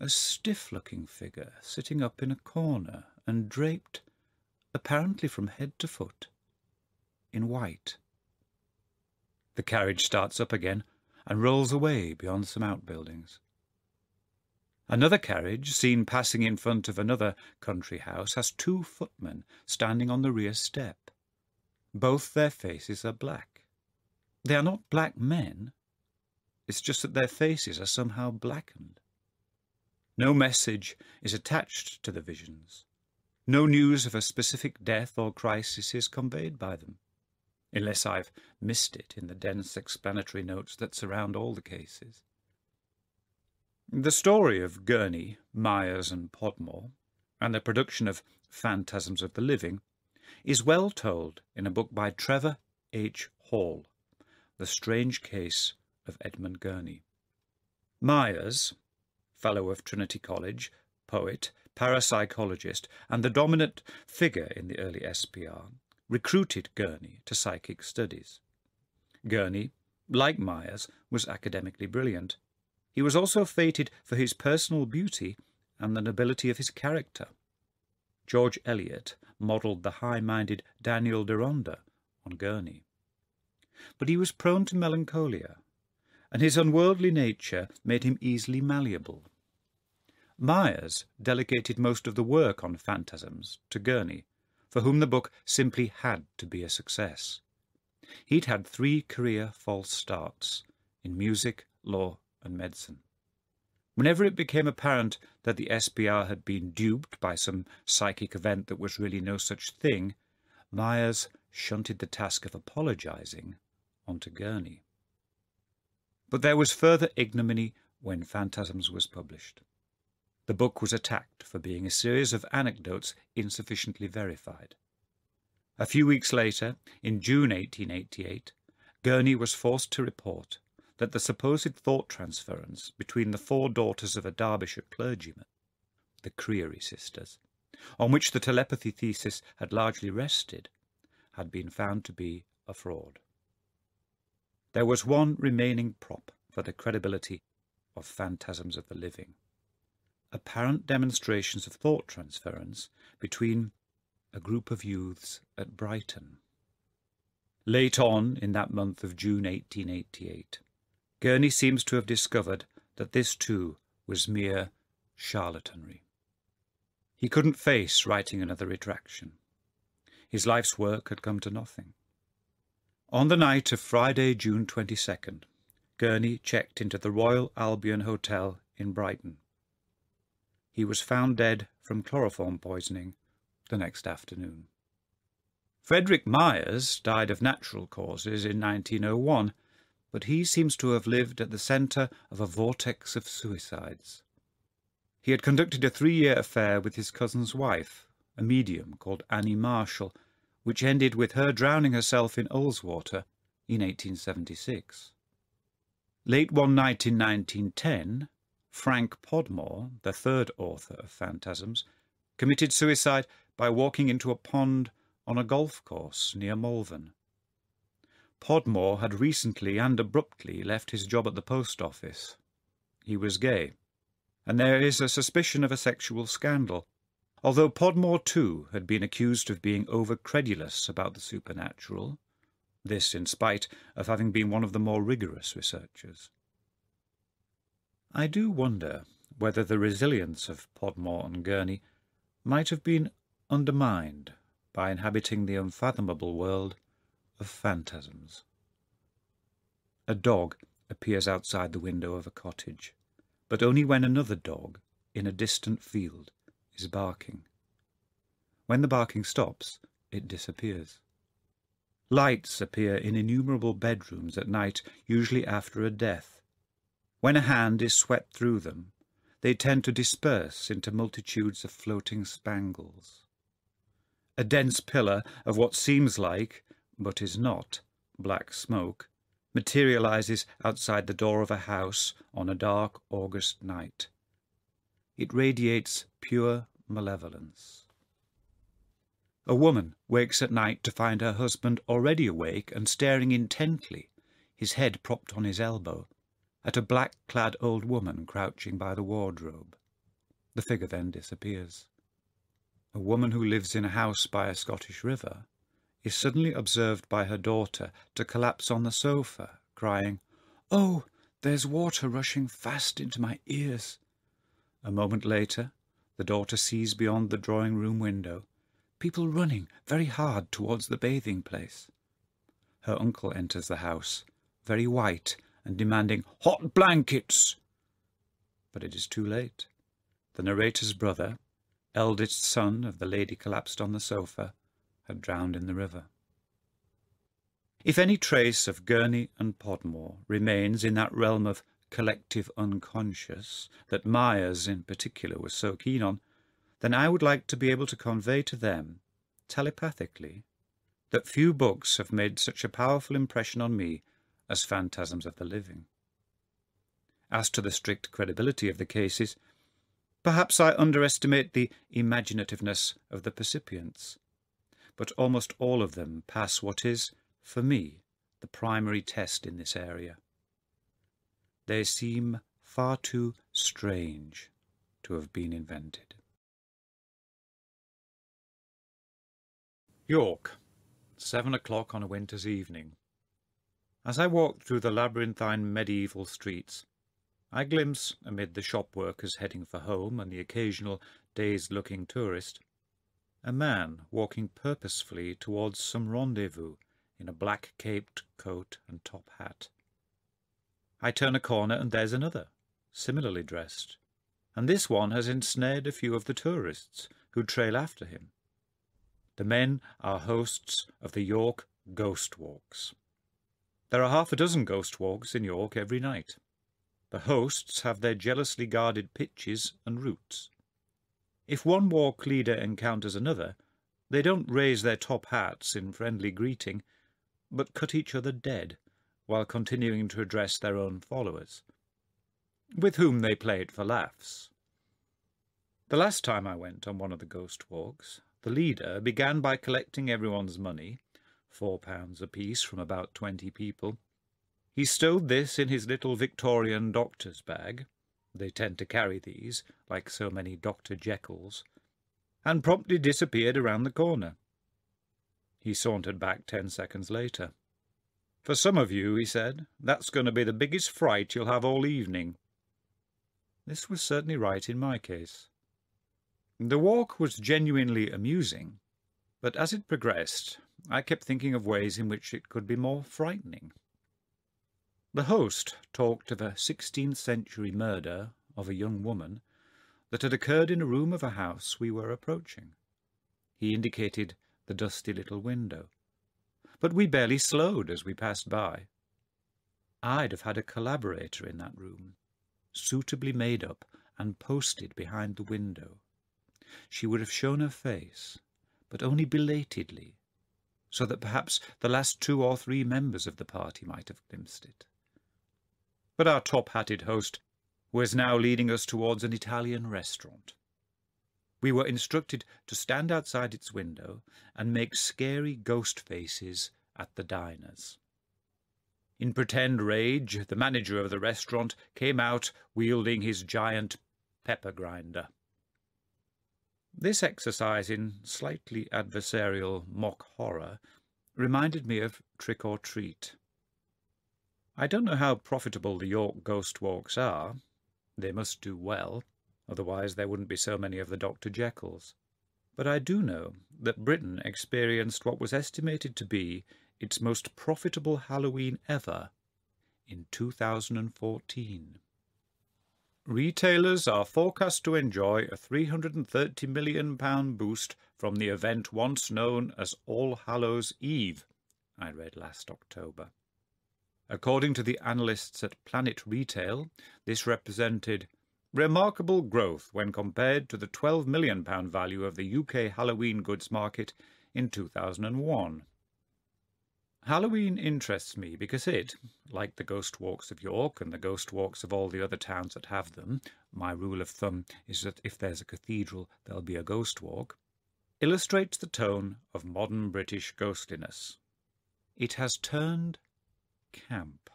a stiff-looking figure sitting up in a corner and draped, apparently from head to foot, in white. The carriage starts up again and rolls away beyond some outbuildings. Another carriage, seen passing in front of another country house, has two footmen standing on the rear step. Both their faces are black. They are not black men. It's just that their faces are somehow blackened. No message is attached to the visions. No news of a specific death or crisis is conveyed by them, unless I've missed it in the dense explanatory notes that surround all the cases. The story of Gurney, Myers, and Podmore, and the production of Phantasms of the Living, is well told in a book by Trevor H. Hall, The Strange Case of Edmund Gurney. Myers, Fellow of Trinity College, poet, parapsychologist, and the dominant figure in the early SPR, recruited Gurney to psychic studies. Gurney, like Myers, was academically brilliant, he was also fated for his personal beauty and the nobility of his character. George Eliot modelled the high-minded Daniel Deronda on Gurney. But he was prone to melancholia, and his unworldly nature made him easily malleable. Myers delegated most of the work on phantasms to Gurney, for whom the book simply had to be a success. He'd had three career false starts, in music, law, and medicine. Whenever it became apparent that the SPR had been duped by some psychic event that was really no such thing, Myers shunted the task of apologizing onto Gurney. But there was further ignominy when Phantasms was published. The book was attacked for being a series of anecdotes insufficiently verified. A few weeks later, in June 1888, Gurney was forced to report that the supposed thought transference between the four daughters of a Derbyshire clergyman, the Creery sisters, on which the telepathy thesis had largely rested, had been found to be a fraud. There was one remaining prop for the credibility of phantasms of the living. Apparent demonstrations of thought transference between a group of youths at Brighton. Late on in that month of June 1888, Gurney seems to have discovered that this too was mere charlatanry. He couldn't face writing another retraction. His life's work had come to nothing. On the night of Friday, June 22nd, Gurney checked into the Royal Albion Hotel in Brighton. He was found dead from chloroform poisoning the next afternoon. Frederick Myers died of natural causes in 1901 but he seems to have lived at the centre of a vortex of suicides. He had conducted a three-year affair with his cousin's wife, a medium called Annie Marshall, which ended with her drowning herself in Ullswater in 1876. Late one night in 1910, Frank Podmore, the third author of Phantasms, committed suicide by walking into a pond on a golf course near Malvern. Podmore had recently and abruptly left his job at the post office. He was gay, and there is a suspicion of a sexual scandal, although Podmore too had been accused of being over-credulous about the supernatural, this in spite of having been one of the more rigorous researchers. I do wonder whether the resilience of Podmore and Gurney might have been undermined by inhabiting the unfathomable world of phantasms. A dog appears outside the window of a cottage, but only when another dog, in a distant field, is barking. When the barking stops, it disappears. Lights appear in innumerable bedrooms at night, usually after a death. When a hand is swept through them, they tend to disperse into multitudes of floating spangles. A dense pillar of what seems like but is not, black smoke, materializes outside the door of a house on a dark August night. It radiates pure malevolence. A woman wakes at night to find her husband already awake and staring intently, his head propped on his elbow, at a black-clad old woman crouching by the wardrobe. The figure then disappears. A woman who lives in a house by a Scottish river is suddenly observed by her daughter to collapse on the sofa, crying, Oh, there's water rushing fast into my ears. A moment later, the daughter sees beyond the drawing-room window people running very hard towards the bathing place. Her uncle enters the house, very white and demanding hot blankets. But it is too late. The narrator's brother, eldest son of the lady collapsed on the sofa, had drowned in the river. If any trace of Gurney and Podmore remains in that realm of collective unconscious that Myers in particular was so keen on, then I would like to be able to convey to them, telepathically, that few books have made such a powerful impression on me as Phantasms of the Living. As to the strict credibility of the cases, perhaps I underestimate the imaginativeness of the percipients but almost all of them pass what is, for me, the primary test in this area. They seem far too strange to have been invented. York, seven o'clock on a winter's evening. As I walk through the labyrinthine medieval streets, I glimpse, amid the shop workers heading for home and the occasional dazed-looking tourist, a man walking purposefully towards some rendezvous in a black-caped coat and top hat. I turn a corner and there's another, similarly dressed, and this one has ensnared a few of the tourists who trail after him. The men are hosts of the York Ghost Walks. There are half a dozen ghost walks in York every night. The hosts have their jealously guarded pitches and routes. If one walk leader encounters another, they don't raise their top hats in friendly greeting, but cut each other dead, while continuing to address their own followers, with whom they play it for laughs. The last time I went on one of the ghost walks, the leader began by collecting everyone's money, four pounds apiece from about twenty people. He stowed this in his little Victorian doctor's bag, they tend to carry these, like so many Dr. Jekylls, and promptly disappeared around the corner. He sauntered back ten seconds later. For some of you, he said, that's going to be the biggest fright you'll have all evening. This was certainly right in my case. The walk was genuinely amusing, but as it progressed, I kept thinking of ways in which it could be more frightening. The host talked of a 16th century murder of a young woman that had occurred in a room of a house we were approaching. He indicated the dusty little window, but we barely slowed as we passed by. I'd have had a collaborator in that room, suitably made up and posted behind the window. She would have shown her face, but only belatedly, so that perhaps the last two or three members of the party might have glimpsed it but our top-hatted host was now leading us towards an Italian restaurant. We were instructed to stand outside its window and make scary ghost faces at the diners. In pretend rage, the manager of the restaurant came out wielding his giant pepper grinder. This exercise in slightly adversarial mock horror reminded me of Trick or Treat. I don't know how profitable the York Ghost Walks are. They must do well, otherwise there wouldn't be so many of the Dr. Jekylls. But I do know that Britain experienced what was estimated to be its most profitable Halloween ever in 2014. Retailers are forecast to enjoy a £330 million boost from the event once known as All Hallows Eve, I read last October. According to the analysts at Planet Retail, this represented remarkable growth when compared to the £12 million value of the UK Halloween goods market in 2001. Halloween interests me because it, like the ghost walks of York and the ghost walks of all the other towns that have them, my rule of thumb is that if there's a cathedral, there'll be a ghost walk, illustrates the tone of modern British ghostliness. It has turned camp.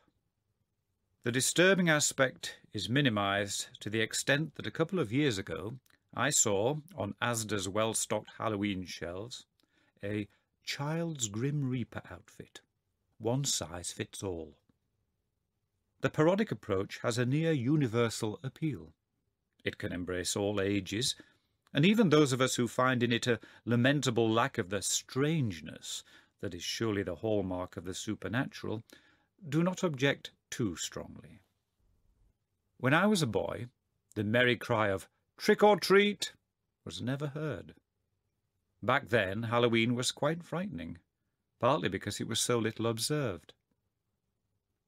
The disturbing aspect is minimised to the extent that a couple of years ago I saw, on Asda's well-stocked Halloween shelves, a Child's Grim Reaper outfit. One size fits all. The parodic approach has a near universal appeal. It can embrace all ages, and even those of us who find in it a lamentable lack of the strangeness that is surely the hallmark of the supernatural do not object too strongly. When I was a boy, the merry cry of trick or treat was never heard. Back then, Halloween was quite frightening, partly because it was so little observed.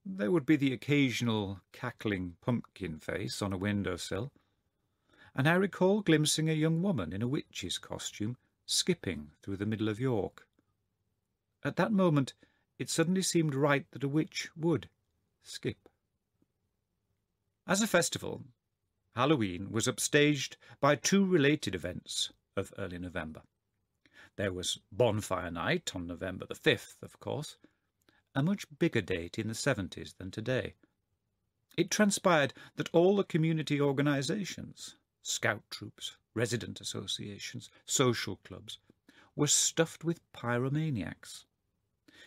There would be the occasional cackling pumpkin face on a windowsill, and I recall glimpsing a young woman in a witch's costume skipping through the middle of York. At that moment, it suddenly seemed right that a witch would skip. As a festival, Halloween was upstaged by two related events of early November. There was Bonfire Night on November the 5th, of course, a much bigger date in the 70s than today. It transpired that all the community organisations, scout troops, resident associations, social clubs, were stuffed with pyromaniacs.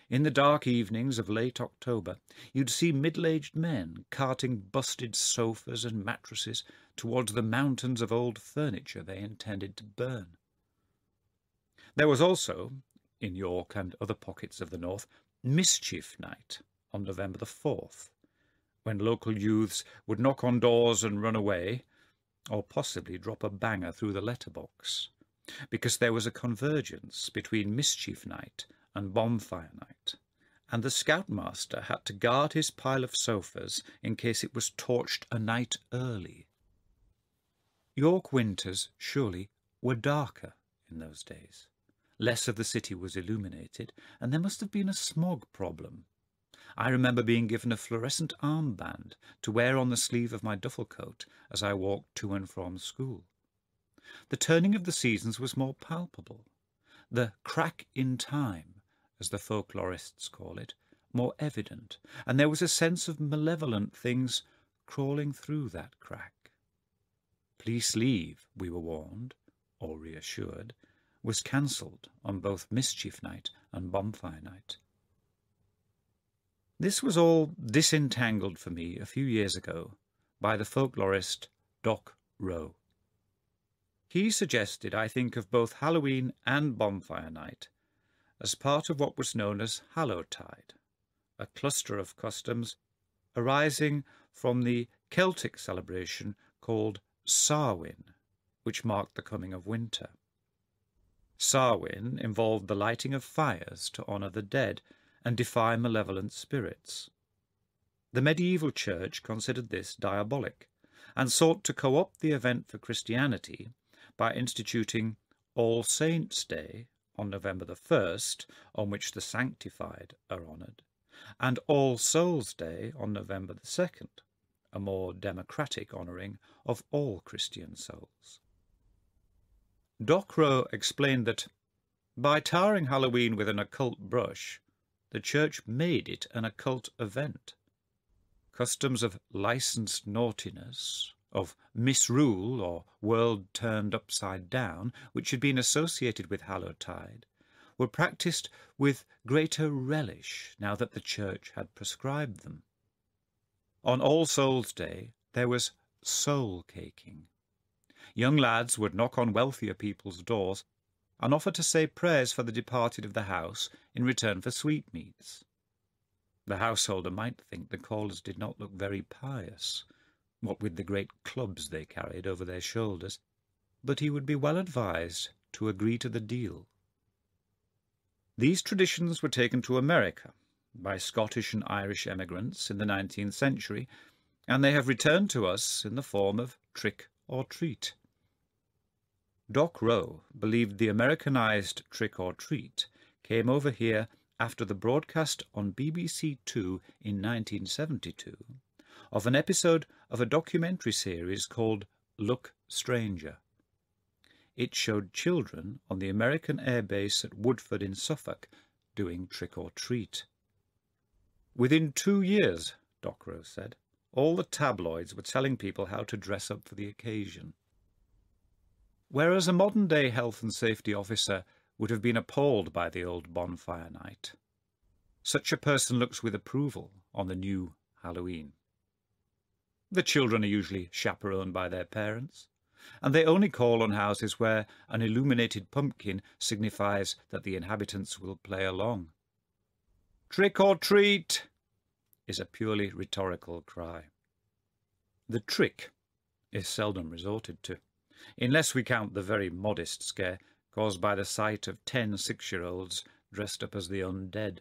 In the dark evenings of late October, you'd see middle-aged men carting busted sofas and mattresses towards the mountains of old furniture they intended to burn. There was also, in York and other pockets of the north, Mischief Night on November the 4th, when local youths would knock on doors and run away, or possibly drop a banger through the letterbox, because there was a convergence between Mischief Night and Bonfire Night, and the Scoutmaster had to guard his pile of sofas in case it was torched a night early. York winters, surely, were darker in those days. Less of the city was illuminated, and there must have been a smog problem. I remember being given a fluorescent armband to wear on the sleeve of my duffel coat as I walked to and from school. The turning of the seasons was more palpable. The crack in time, as the folklorists call it, more evident, and there was a sense of malevolent things crawling through that crack. Police leave, we were warned, or reassured, was cancelled on both Mischief Night and Bonfire Night. This was all disentangled for me a few years ago by the folklorist Doc Rowe. He suggested I think of both Halloween and Bonfire Night as part of what was known as Hallowtide, a cluster of customs arising from the Celtic celebration called Samhain, which marked the coming of winter. Samhain involved the lighting of fires to honour the dead and defy malevolent spirits. The medieval church considered this diabolic and sought to co-opt the event for Christianity by instituting All Saints' Day on November the 1st, on which the sanctified are honoured, and All Souls' Day on November the 2nd, a more democratic honouring of all Christian souls. Doc Rowe explained that by tarring Halloween with an occult brush, the Church made it an occult event. Customs of licensed naughtiness, of misrule or world turned upside down, which had been associated with Hallowtide, were practised with greater relish now that the Church had prescribed them. On All Souls' Day there was soul caking, young lads would knock on wealthier people's doors and offer to say prayers for the departed of the house in return for sweetmeats. The householder might think the callers did not look very pious, what with the great clubs they carried over their shoulders, but he would be well advised to agree to the deal. These traditions were taken to America by Scottish and Irish emigrants in the nineteenth century, and they have returned to us in the form of trick or treat. Doc Rowe believed the Americanized Trick or Treat came over here after the broadcast on BBC Two in 1972 of an episode of a documentary series called Look Stranger. It showed children on the American air base at Woodford in Suffolk doing trick or treat. Within two years, Doc Rowe said, all the tabloids were telling people how to dress up for the occasion. Whereas a modern-day health and safety officer would have been appalled by the old bonfire night. Such a person looks with approval on the new Halloween. The children are usually chaperoned by their parents, and they only call on houses where an illuminated pumpkin signifies that the inhabitants will play along. Trick or treat is a purely rhetorical cry. The trick is seldom resorted to unless we count the very modest scare caused by the sight of ten six-year-olds dressed up as the undead.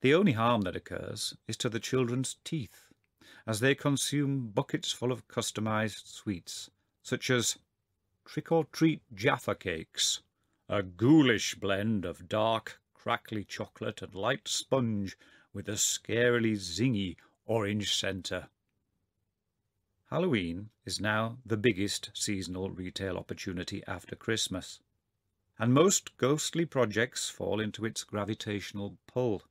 The only harm that occurs is to the children's teeth, as they consume buckets full of customized sweets, such as trick-or-treat Jaffa cakes, a ghoulish blend of dark, crackly chocolate and light sponge with a scarily zingy orange centre. Halloween is now the biggest seasonal retail opportunity after Christmas, and most ghostly projects fall into its gravitational pull.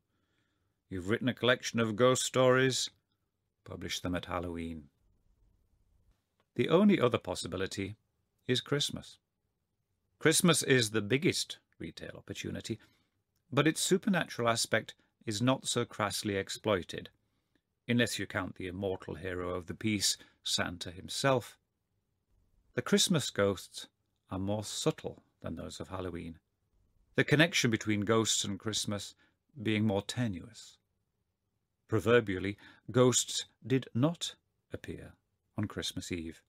You've written a collection of ghost stories, publish them at Halloween. The only other possibility is Christmas. Christmas is the biggest retail opportunity, but its supernatural aspect is not so crassly exploited, unless you count the immortal hero of the piece, Santa himself. The Christmas ghosts are more subtle than those of Halloween, the connection between ghosts and Christmas being more tenuous. Proverbially, ghosts did not appear on Christmas Eve.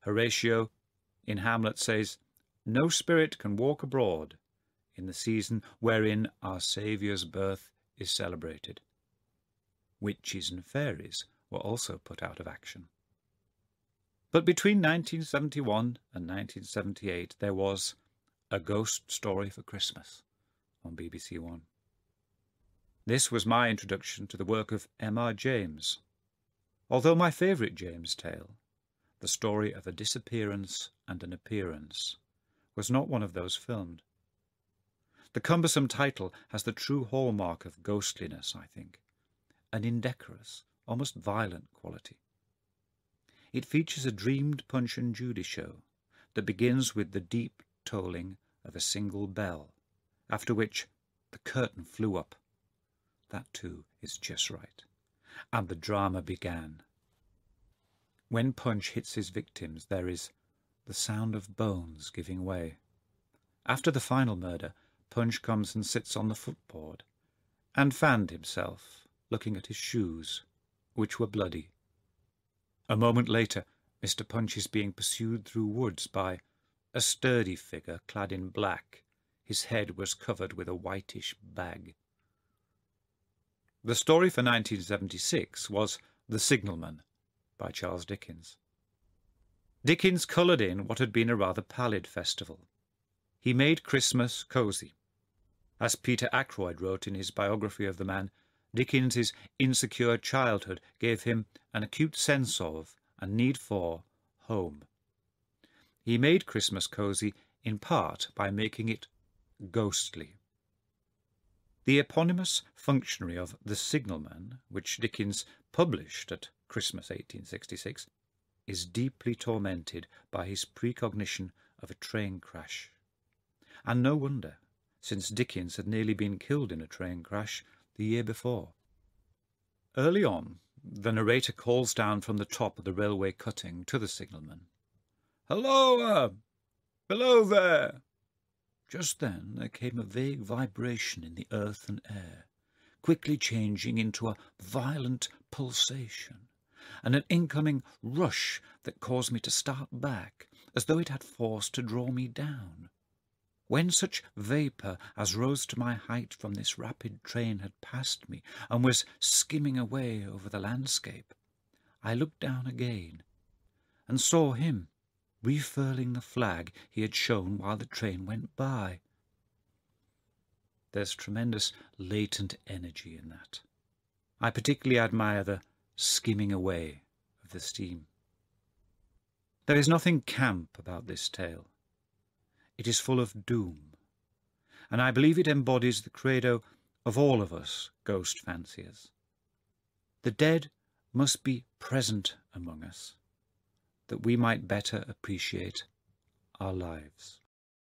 Horatio in Hamlet says, No spirit can walk abroad in the season wherein our Saviour's birth is celebrated. Witches and fairies were also put out of action. But between 1971 and 1978 there was A Ghost Story for Christmas on BBC One. This was my introduction to the work of M.R. James. Although my favourite James tale, the story of a disappearance and an appearance, was not one of those filmed. The cumbersome title has the true hallmark of ghostliness, I think, an indecorous, almost violent quality. It features a dreamed Punch and Judy show that begins with the deep tolling of a single bell, after which the curtain flew up. That too is just right. And the drama began. When Punch hits his victims, there is the sound of bones giving way. After the final murder, Punch comes and sits on the footboard, and fanned himself, looking at his shoes, which were bloody. A moment later, Mr. Punch is being pursued through woods by a sturdy figure clad in black. His head was covered with a whitish bag. The story for 1976 was The Signalman by Charles Dickens. Dickens coloured in what had been a rather pallid festival. He made Christmas cosy. As Peter Ackroyd wrote in his biography of the man, Dickens's insecure childhood gave him an acute sense of, and need for, home. He made Christmas cosy in part by making it ghostly. The eponymous functionary of The Signalman, which Dickens published at Christmas 1866, is deeply tormented by his precognition of a train crash. And no wonder since Dickens had nearly been killed in a train crash the year before. Early on, the narrator calls down from the top of the railway cutting to the signalman. Halloa! Below uh, there! Just then there came a vague vibration in the earth and air, quickly changing into a violent pulsation, and an incoming rush that caused me to start back, as though it had force to draw me down. When such vapour as rose to my height from this rapid train had passed me, and was skimming away over the landscape, I looked down again, and saw him refurling the flag he had shown while the train went by. There's tremendous latent energy in that. I particularly admire the skimming away of the steam. There is nothing camp about this tale. It is full of doom, and I believe it embodies the credo of all of us ghost fanciers. The dead must be present among us, that we might better appreciate our lives.